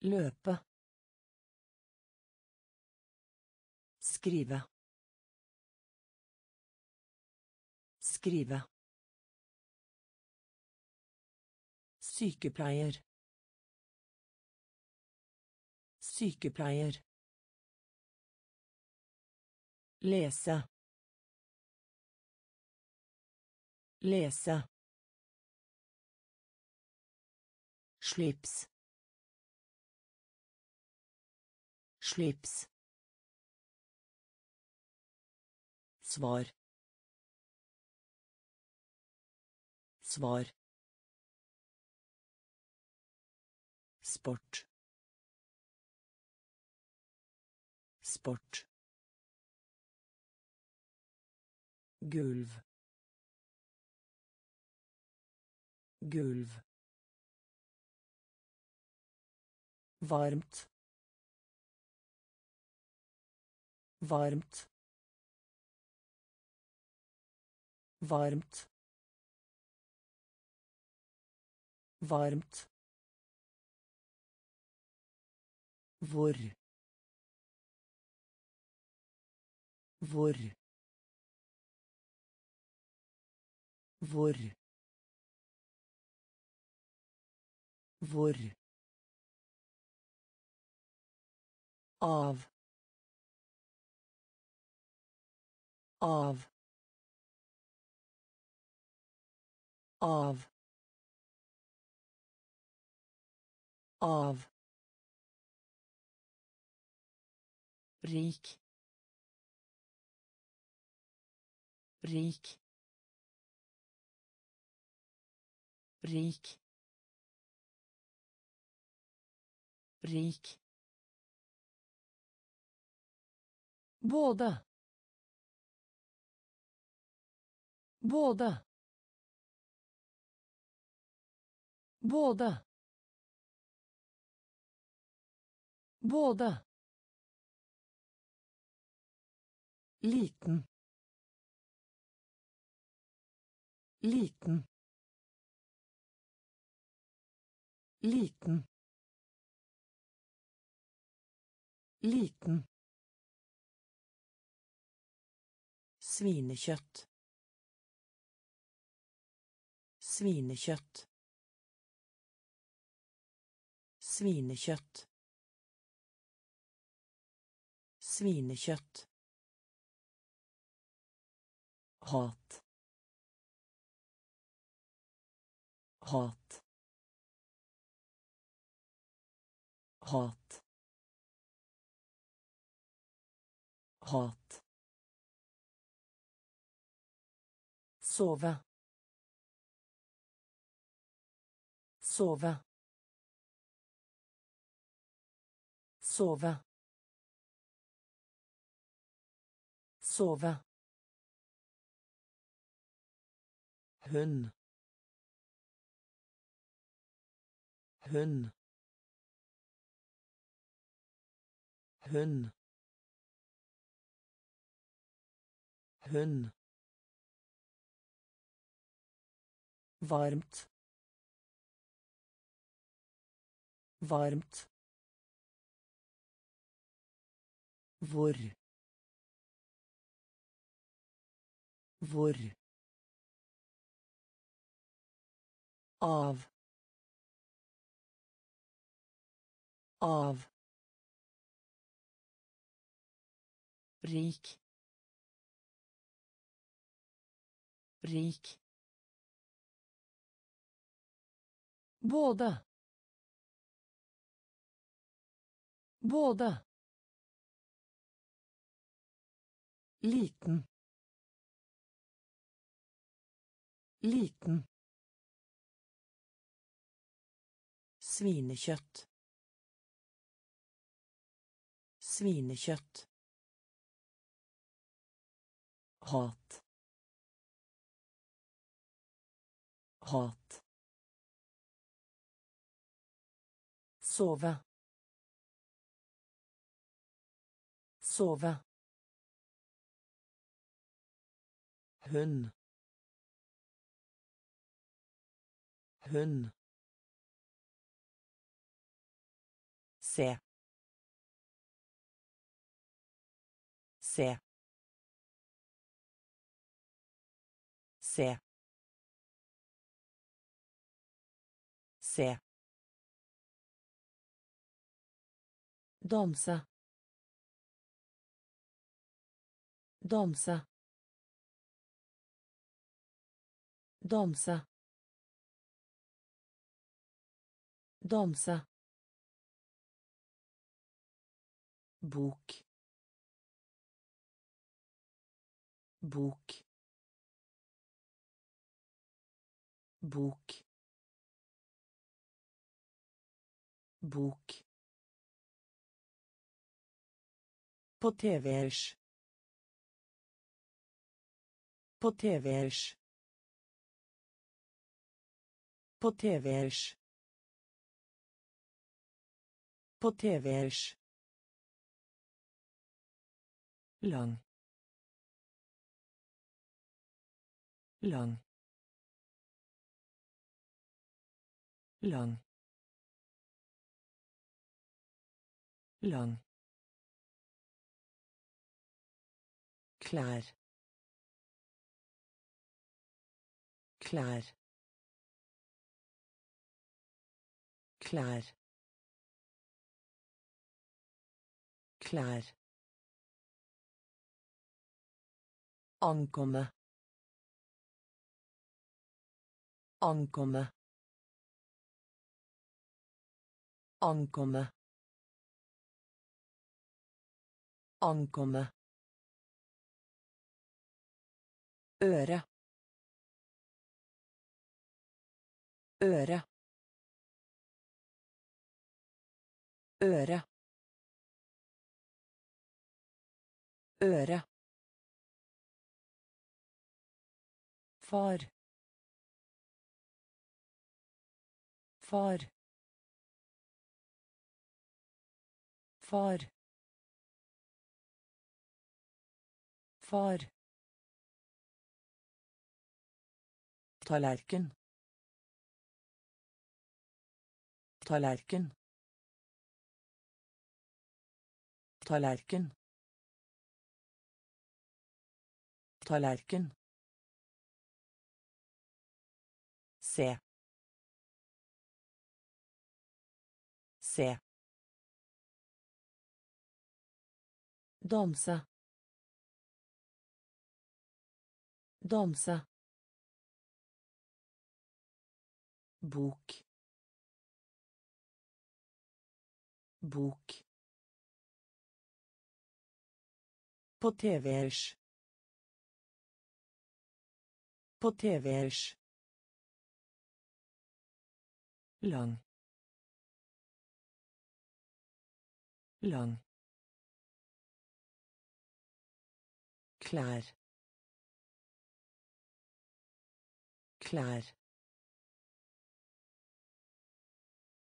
Løpe. Skrive. Skrive. Sykepleier. Sykepleier. Lese. Lese Slips. Slips. Svar. Svar. Sport. Sport. Gulv. Gulv. Varmt. Varmt. Varmt. Varmt. Hvor hvor hvor hvor av av av av rik. Rik. Rik. Rik både. Både. Både. Både. Liten. Liten. Liten. Liten svinekjøtt. Svinekjøtt. Svinekjøtt. Svinekjøtt. Hat. Hat. Hat. Hat sove. Sove. Sove. Sove. Hund hund hund hund varmt varmt hvor hvor av av rik rik både både liten liten Svinekjøtt. Svinekjøtt. Hat. Hat. Sove. Sove. Hund. Hund. Se. Se. Se. Se. Danse. Danse. Danse. Danse. bok bok bok bok på TV-ers på lang. Lang. Lang. Lang klær klær klær klær ankomme. Ankomme. Ankomme. Ankomme øre. Øre. Øre. Øre. Far. Far. Far. Far tallerken tallerken tallerken tallerken se se danse danse bok bok på tvers på tvers lang. Lang. Klær. Klær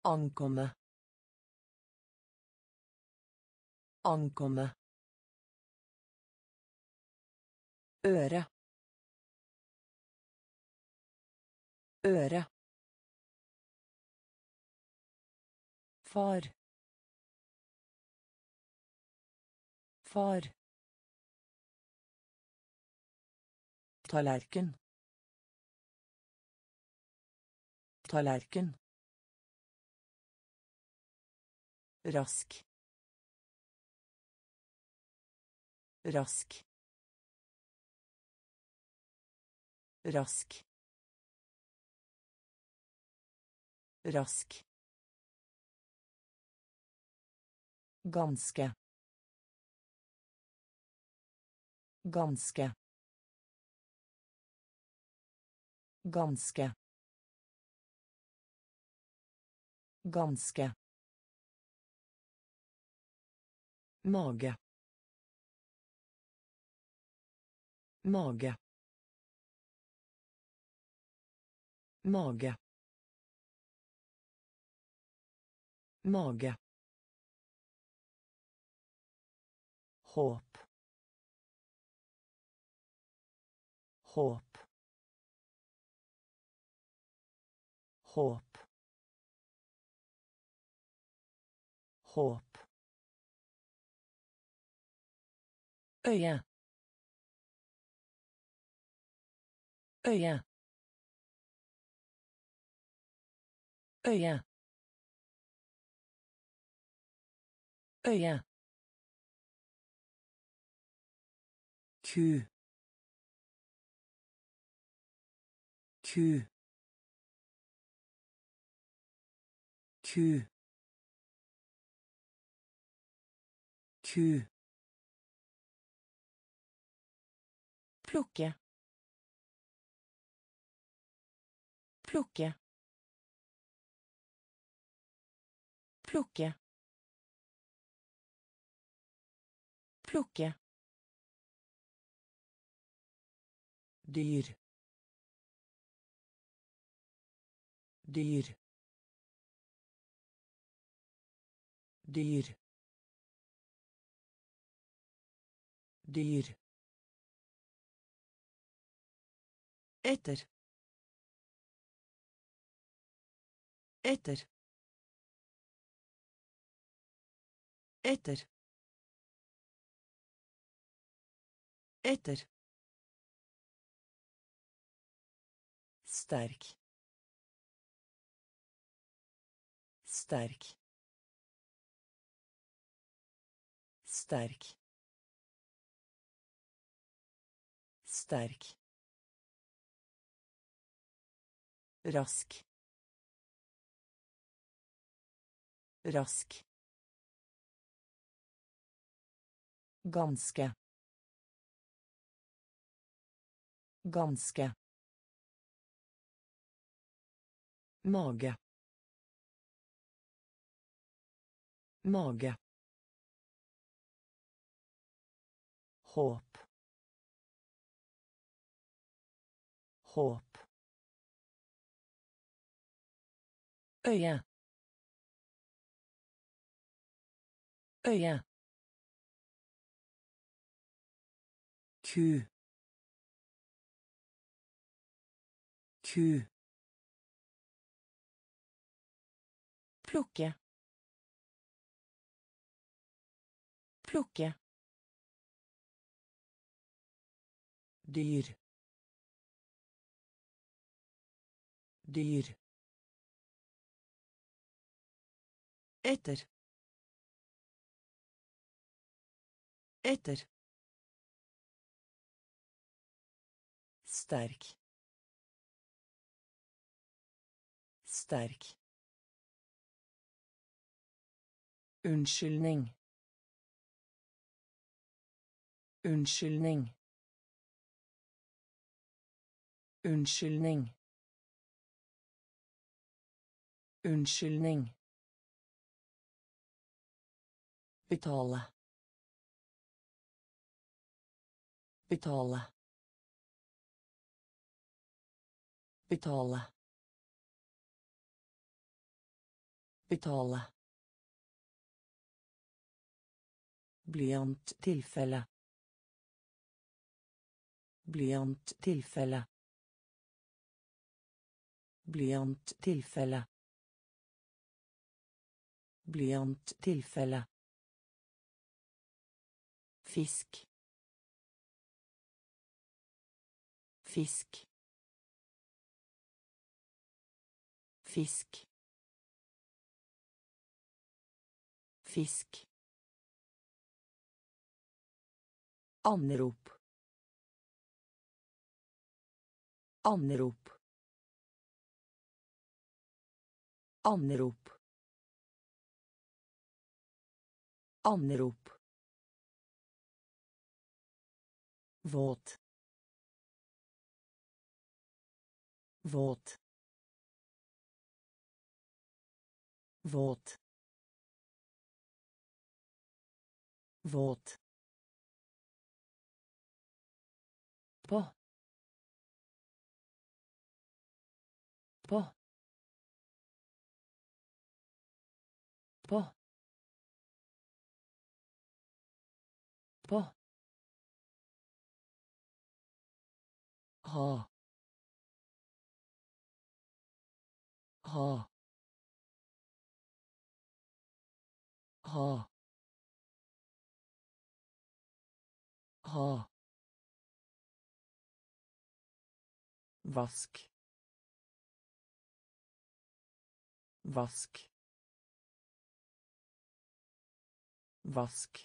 ankomme. Ankomme. Øre. Øre. Far. Far. Tallerken. Tallerken rask rask rask rask Ganske. Ganske. Ganske. Ganske. Mage. Mage. Mage. Mage. håp håp håp håp øye øye øye øye ku ku ku ku plukke. Plukke. Plukke. Plukke. Dyr. Dyr. Dyr. Dyr etter. Etter. Etter. Etter. Sterk. Sterk. Sterk. Sterk rask. Rask. Ganske. Ganske. Mage. Mage. Håp. Håp øye. Øye. Ku. Ku. Plukke. Plukke. Dyr. Dyr etter etter sterk sterk Unnskyldning. Unnskyldning. Unnskyldning. Unnskyldning. Betale. Betale. Betale. Betale. Blyanttilfelle. Blyanttilfelle. Blyanttilfelle. Blyanttilfelle. Fisk. Fisk. Fisk. Fisk. Anrop. Anrop. Anrop. Anrop. Våt. Våt. Våt. Våt. Ha ha ha ha Vask. Vask. Vask.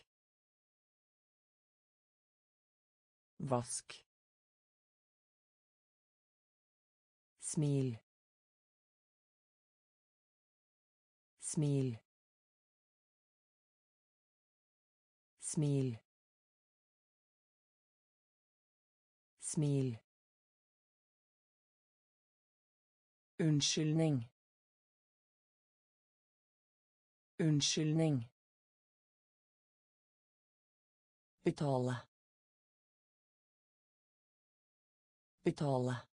Vask. Smil. Smil. Smil. Smil. Unnskyldning. Unnskyldning. Betale. Betale.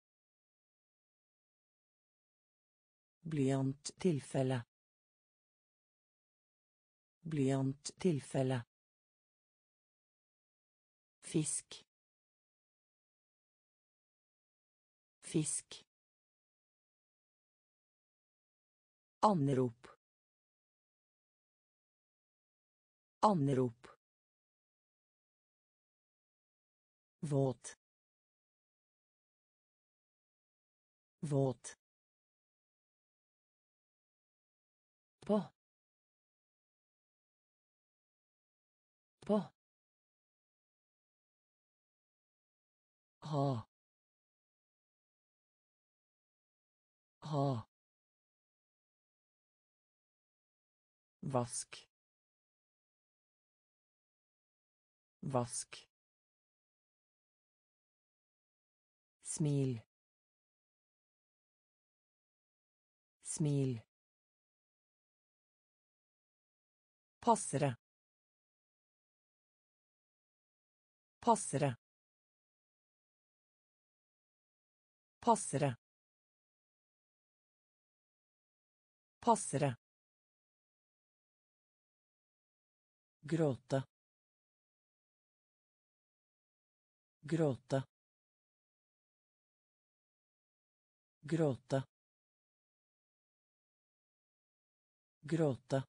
Blyanttilfelle. Blyanttilfelle. Fisk. Fisk. Anrop. Anrop. Våt. Våt. Ha. Ha. Vask. Vask. Smil. Smil. Passere. Passere. Passere. Passere. Gråte. Gråte. Gråte. Gråte.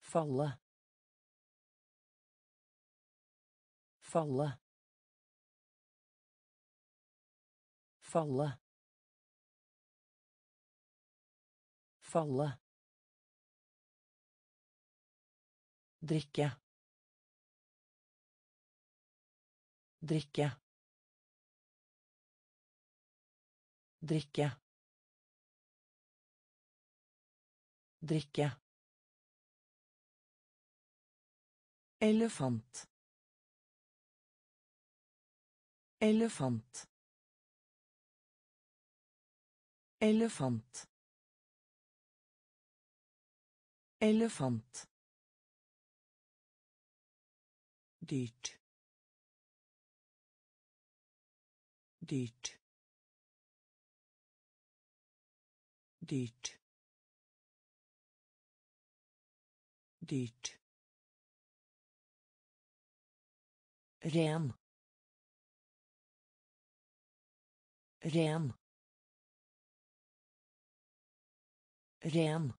Falle. Falle. Falle. Falle. drikke. Drikke. Drikke. Drikke. Elefant. Elefant elefant. Elefant. Dyrt. Dyrt. Dyrt. Dyrt. Ren. Ren ren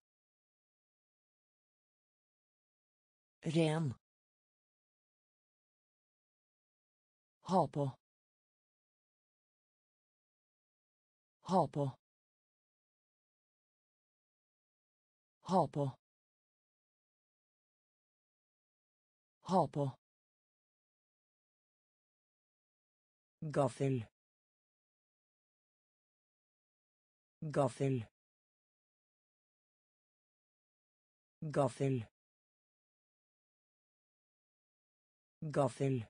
ren Ha på. Ha på. Ha på. Ha på. Gaffel. Gaffel. Gaffel. Gaffel.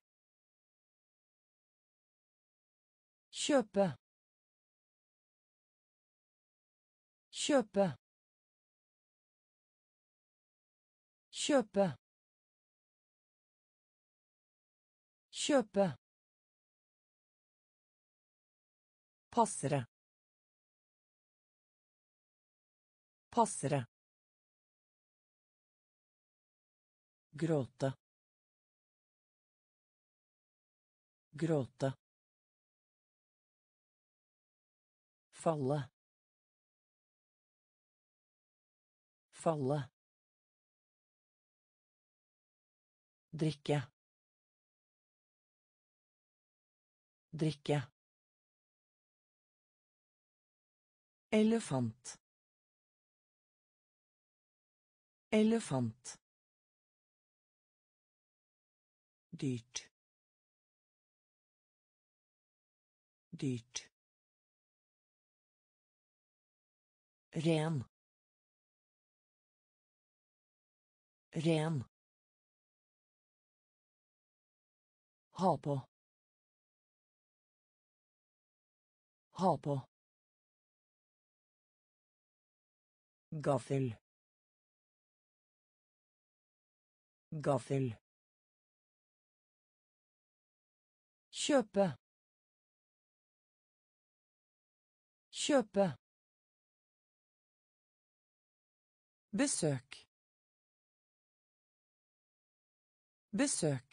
Kjøpe. Kjøpe. Kjøpe. Kjøpe. Passere. Passere. Gråte. Gråte. Falle. Falle. Drikke. Drikke. Elefant. Elefant. Dyrt. Dyrt. ren ren ha på ha på gaffel gaffel kjøpe kjøpe Besøk. Besøk.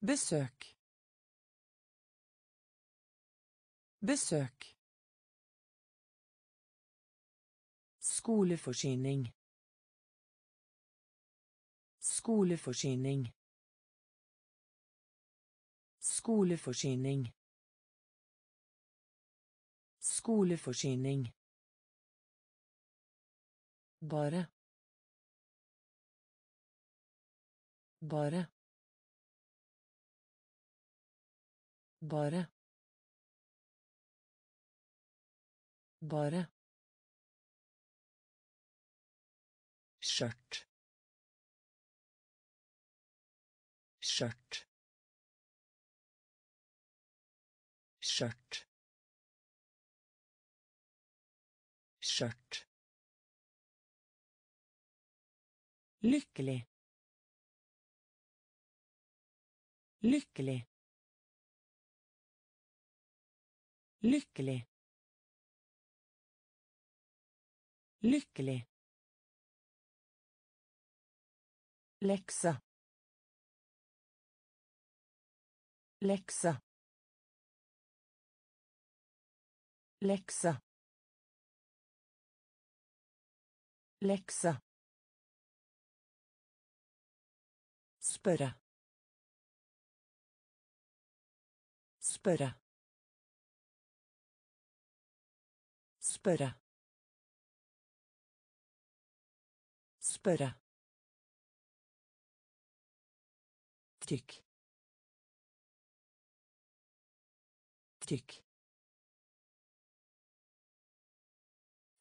Besøk. Besøk. Skoleforsyning. Skoleforsyning. Skoleforsyning. Skoleforsyning. Bare. Bare. Bare. Bare. skjørt skjørt skjørt. Skjørt. Lykkelig. Lykkelig. Lykkelig. Lykkelig. Lekse. Lekse lekse lekse spørre spørre spørre spørre tykk tykk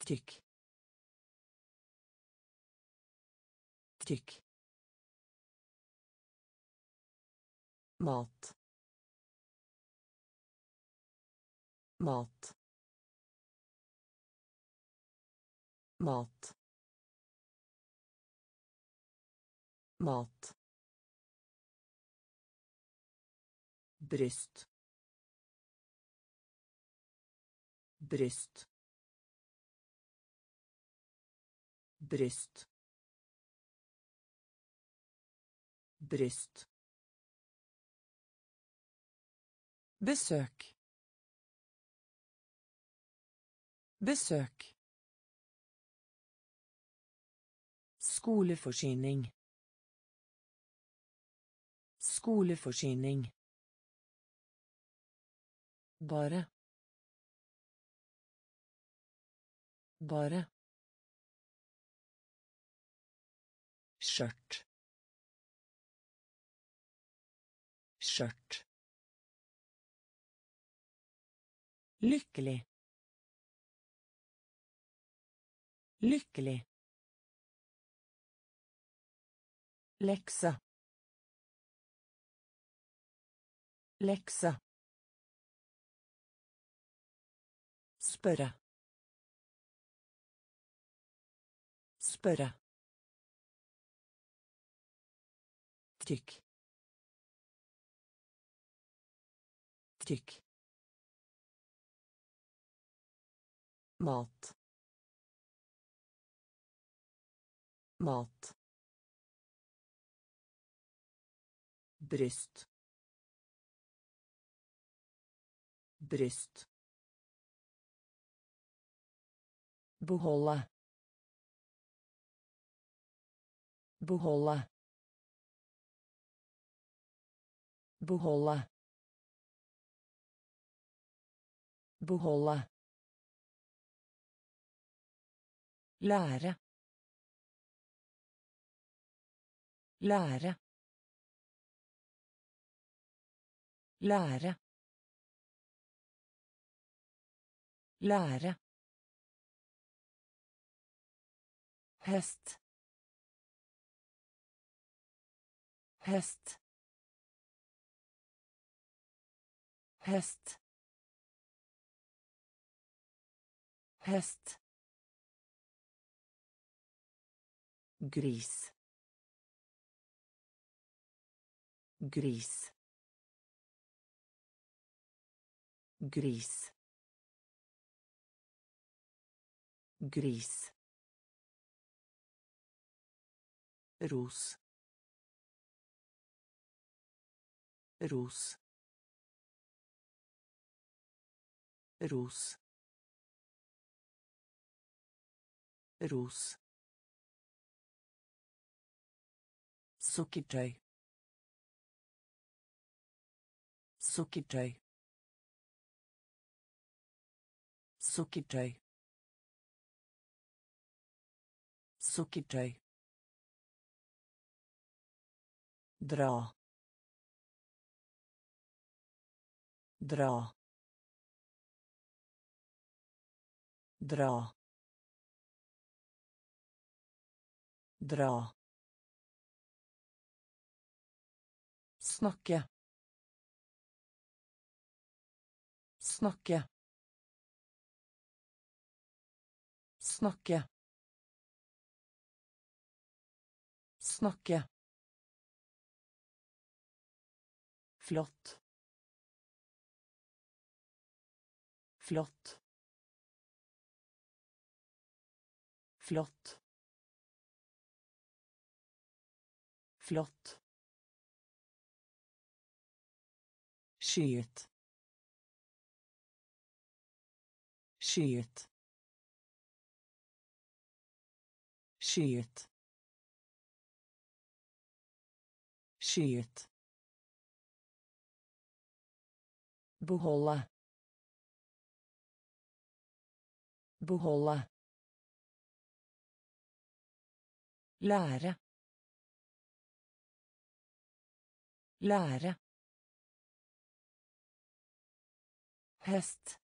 tykk tykk mat mat mat mat bryst bryst bryst. Bryst. Besøk. Besøk. Skoleforsyning. Skoleforsyning. Bare. Bare skjørt. Skjørt. Lykkelig. Lykkelig. Lekse. Lekse. Spørre. Spørre tykk tykk mat mat bryst bryst beholde beholde beholde. Beholde. Lære. Lære. Lære. Lære. Hest. Hest hest hest gris. Gris. Gris. Gris. Ros. Ros ros ros Sukkertøy. Sukkertøy. Sukkertøy. Sukkertøy. Dra. Dra. Dra. Dra. Snakke. Snakke. Snakke. Snakke. Flott. Flott. Flott. Flott. Skyet. Skyet. Skyet. Skyet. Beholde. Beholde. Lære. Lære. Hest.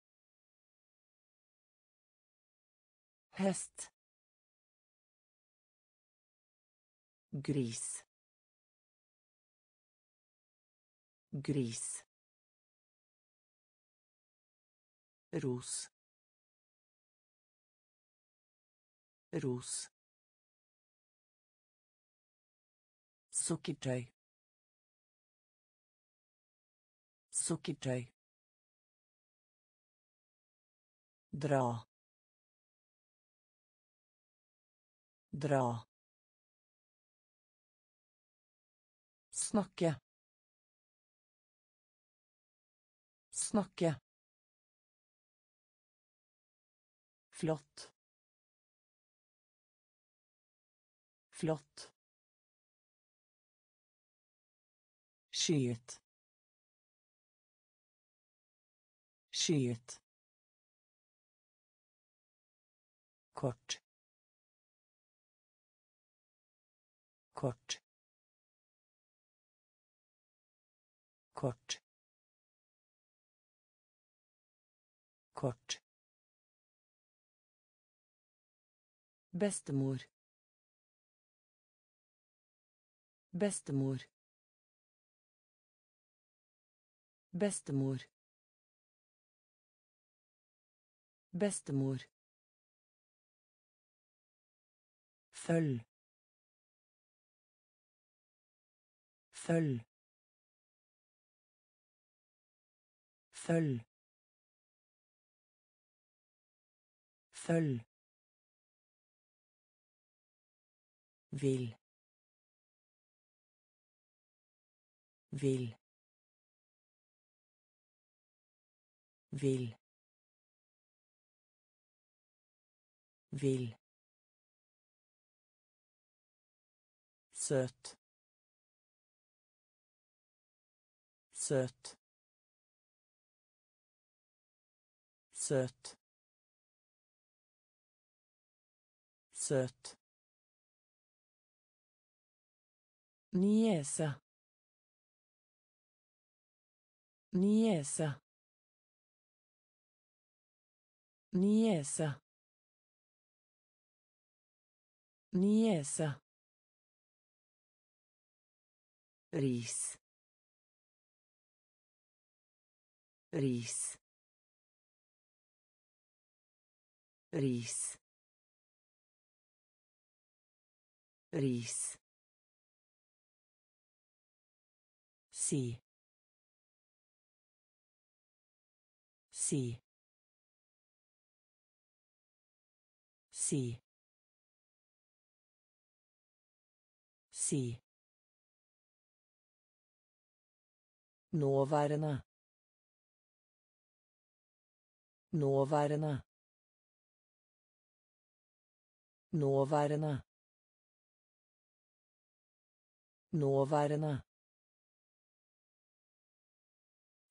Hest. Gris. Gris. Ros. Ros. Sukkertøy. Sukkertøy. Dra. Dra. Snakke. Snakke. Flott. Flott. Skyet. Skyet. Kort. Kort. Kort. Kort. Bestemor. Bestemor. Bestemor. Bestemor. Følg. Følg. Følg. Følg. Vil. Vil. Vil. Vil. Søt. Søt. Søt. Søt. Niese. Niese. Niese. Niese. Ris. Ris. Ris. Ris. Si. Si. Si. Si. Nåværende. Nåværende. Nåværende. Nåværende.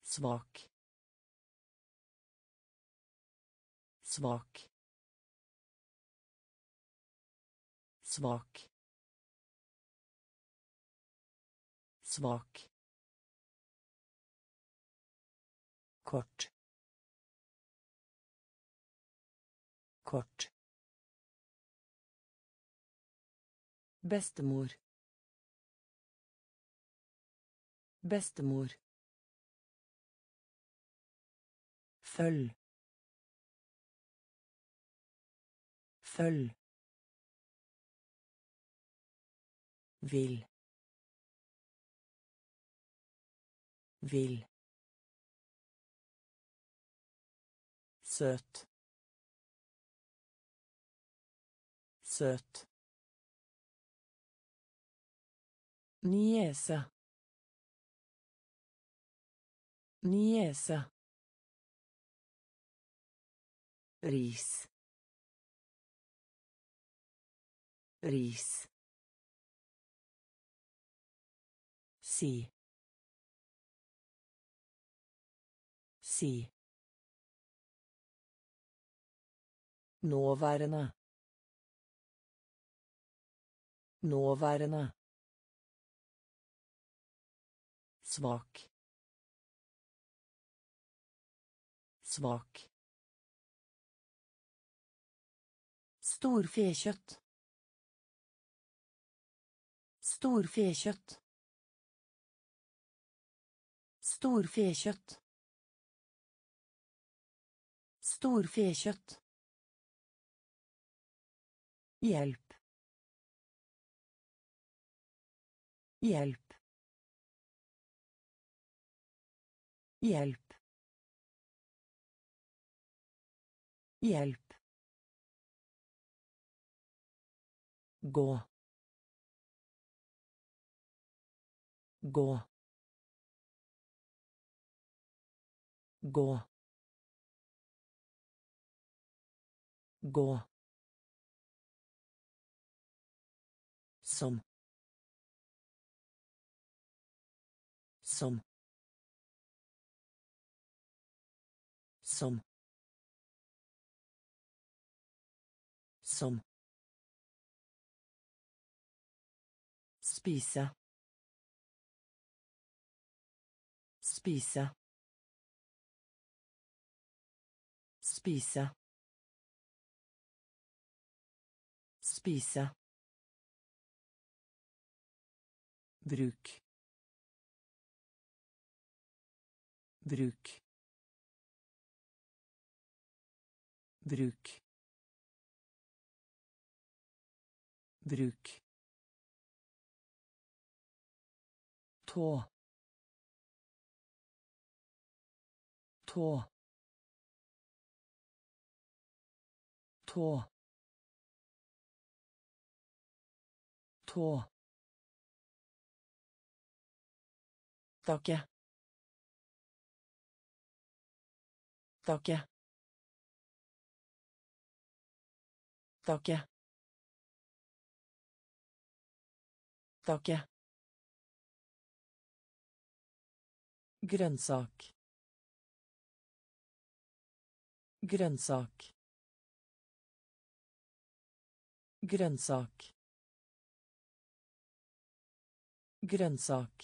Svak. Svak. Svak. Svak. kort. Kort. Bestemor. Bestemor. Følg. Følg vil. Vil. Søt. Søt. Niese. Niese. Ris. Ris si si Nåværende. Nåværende. Svak. Svak. Storfekjøtt. Storfekjøtt. Storfekjøtt. Storfekjøtt. Hjelp. Hjelp. Hjelp. Hjelp. Gå. Gå. Gå. Gå. Som. Som. Som. Som. Spise. Spise. Spise. Spise. Bruk. Bruk. Bruk. Bruk. Tå. Tå. Tå. Tå. Takke. Takke. Takke. Takke. Grønnsak. Grønnsak. Grønnsak. Grønnsak.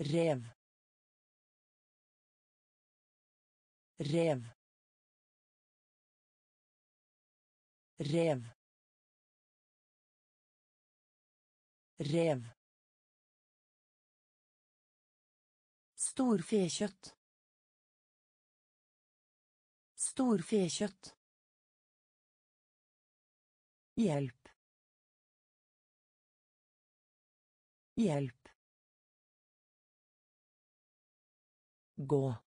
Rev. Rev. Rev. Rev. Storfekjøtt. Storfekjøtt. Hjelp. Hjelp. Gå.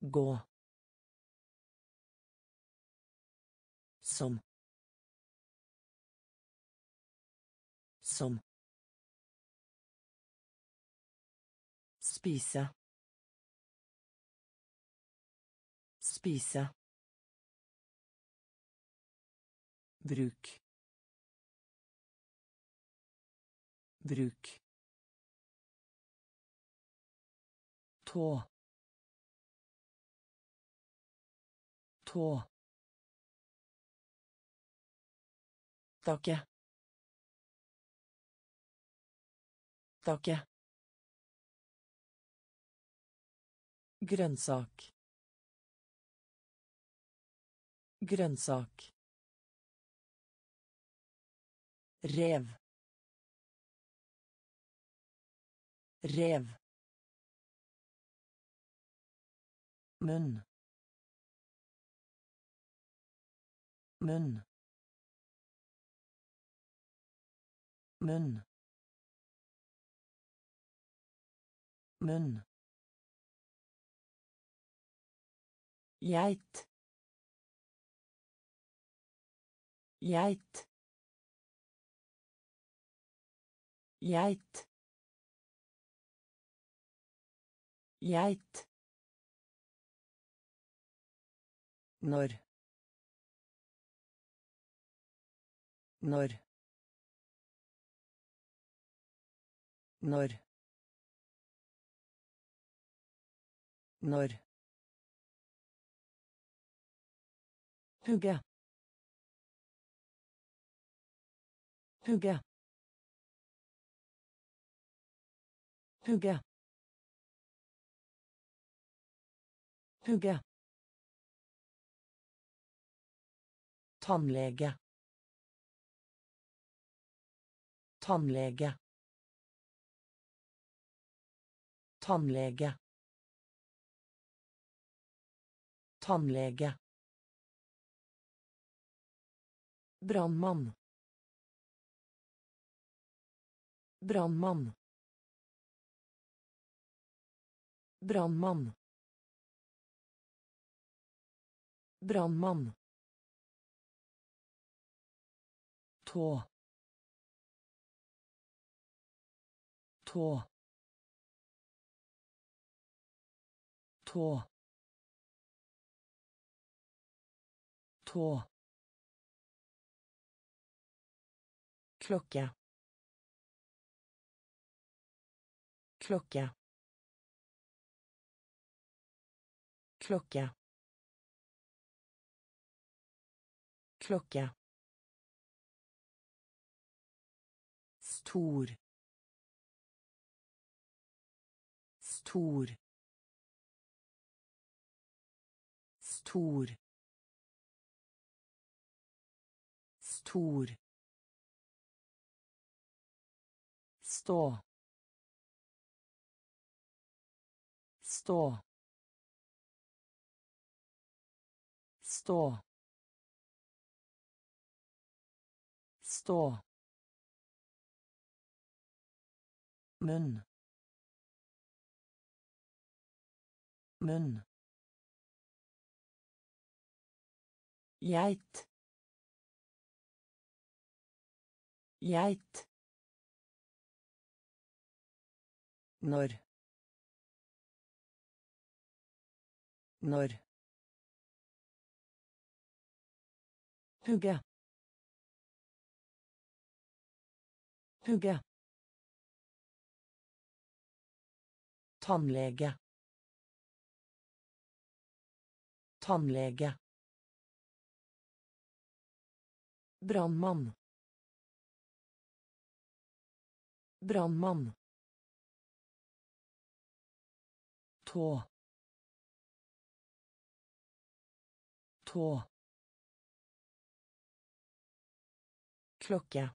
gå som som spise spise bruk. Bruk. Tå. Tå. Takke. Takke. Grønnsak. Grønnsak rev. Rev. Munn. Munn. Munn. Munn. Geit. Geit geit. Geit. Når når når når hugge. Hugge hugge. Hugge. Tannlege. Tannlege. Tannlege. Tannlege. Brannmann. Brannmann brannmann brannmann tå. Tå. Tå. Tå. Klokke. Klokke klokke. Klokke. Stor. Stor. Stor. Stor. Stå. Stå stå. Stå. Munn. Munn. Geit. Geit. Når når hugge. Hugge. Tannlege. Tannlege. Brannmann. Brannmann. Tå. Tå klokke.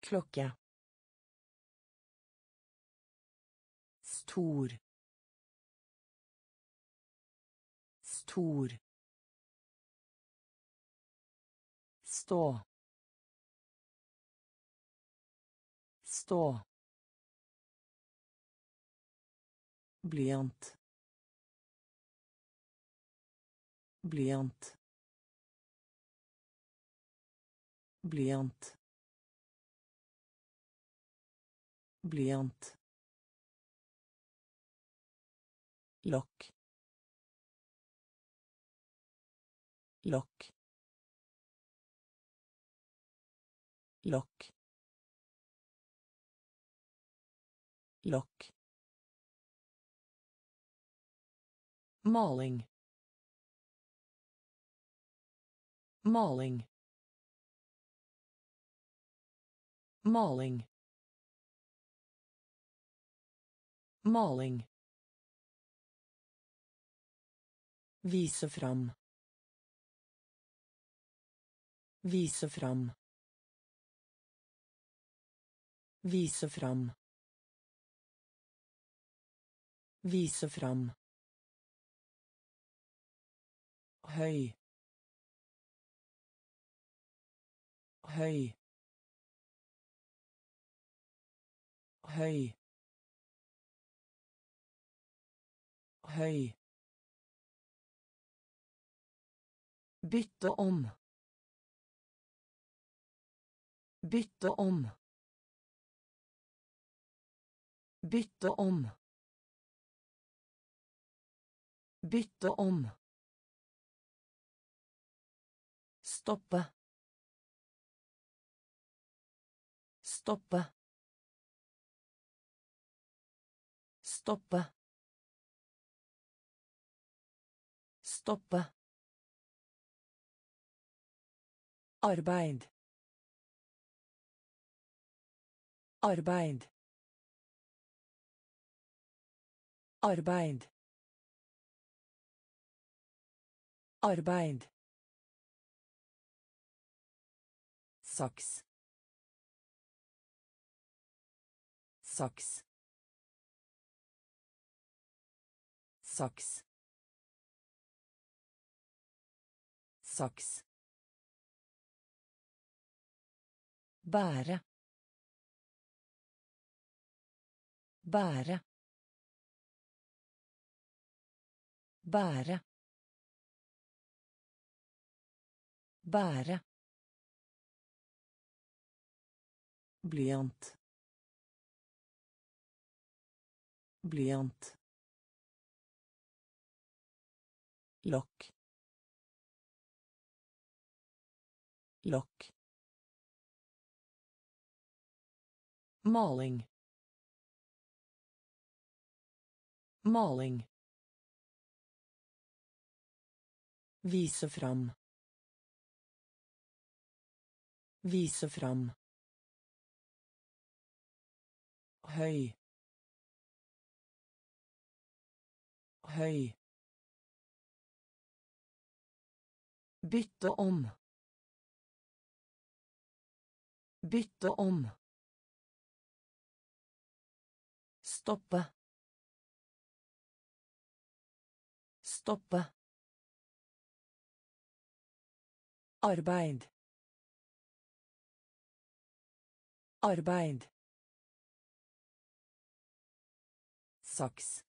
Klokke. Stor. Stor. Stå. Stå. Blyant. Blyant blyant. Blyant. Lokk. Lokk. Lokk. Lokk. Maling. Maling maling maling Vise fram. Vise fram. Vise fram. Vise fram. Høy. Høy. Høy. Høy. Bytte om. Bytte om. Bytte om. Bytte om. Stoppe. Stoppe. Stoppe. Stoppe. Arbeid. Arbeid. Arbeid. Arbeid. Saks. Saks. Saks. Saks. bære. Bære. Bære. Bære. Blyant. Blyant lokk. Lokk. Maling. Maling. Vise fram. Vise fram. Høy. Høy bytte om bytte om Stoppe. Stoppe. Arbeid. Arbeid. Saks.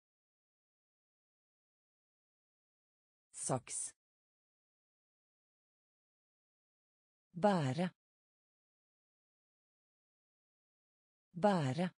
Saks. Bære. Bære.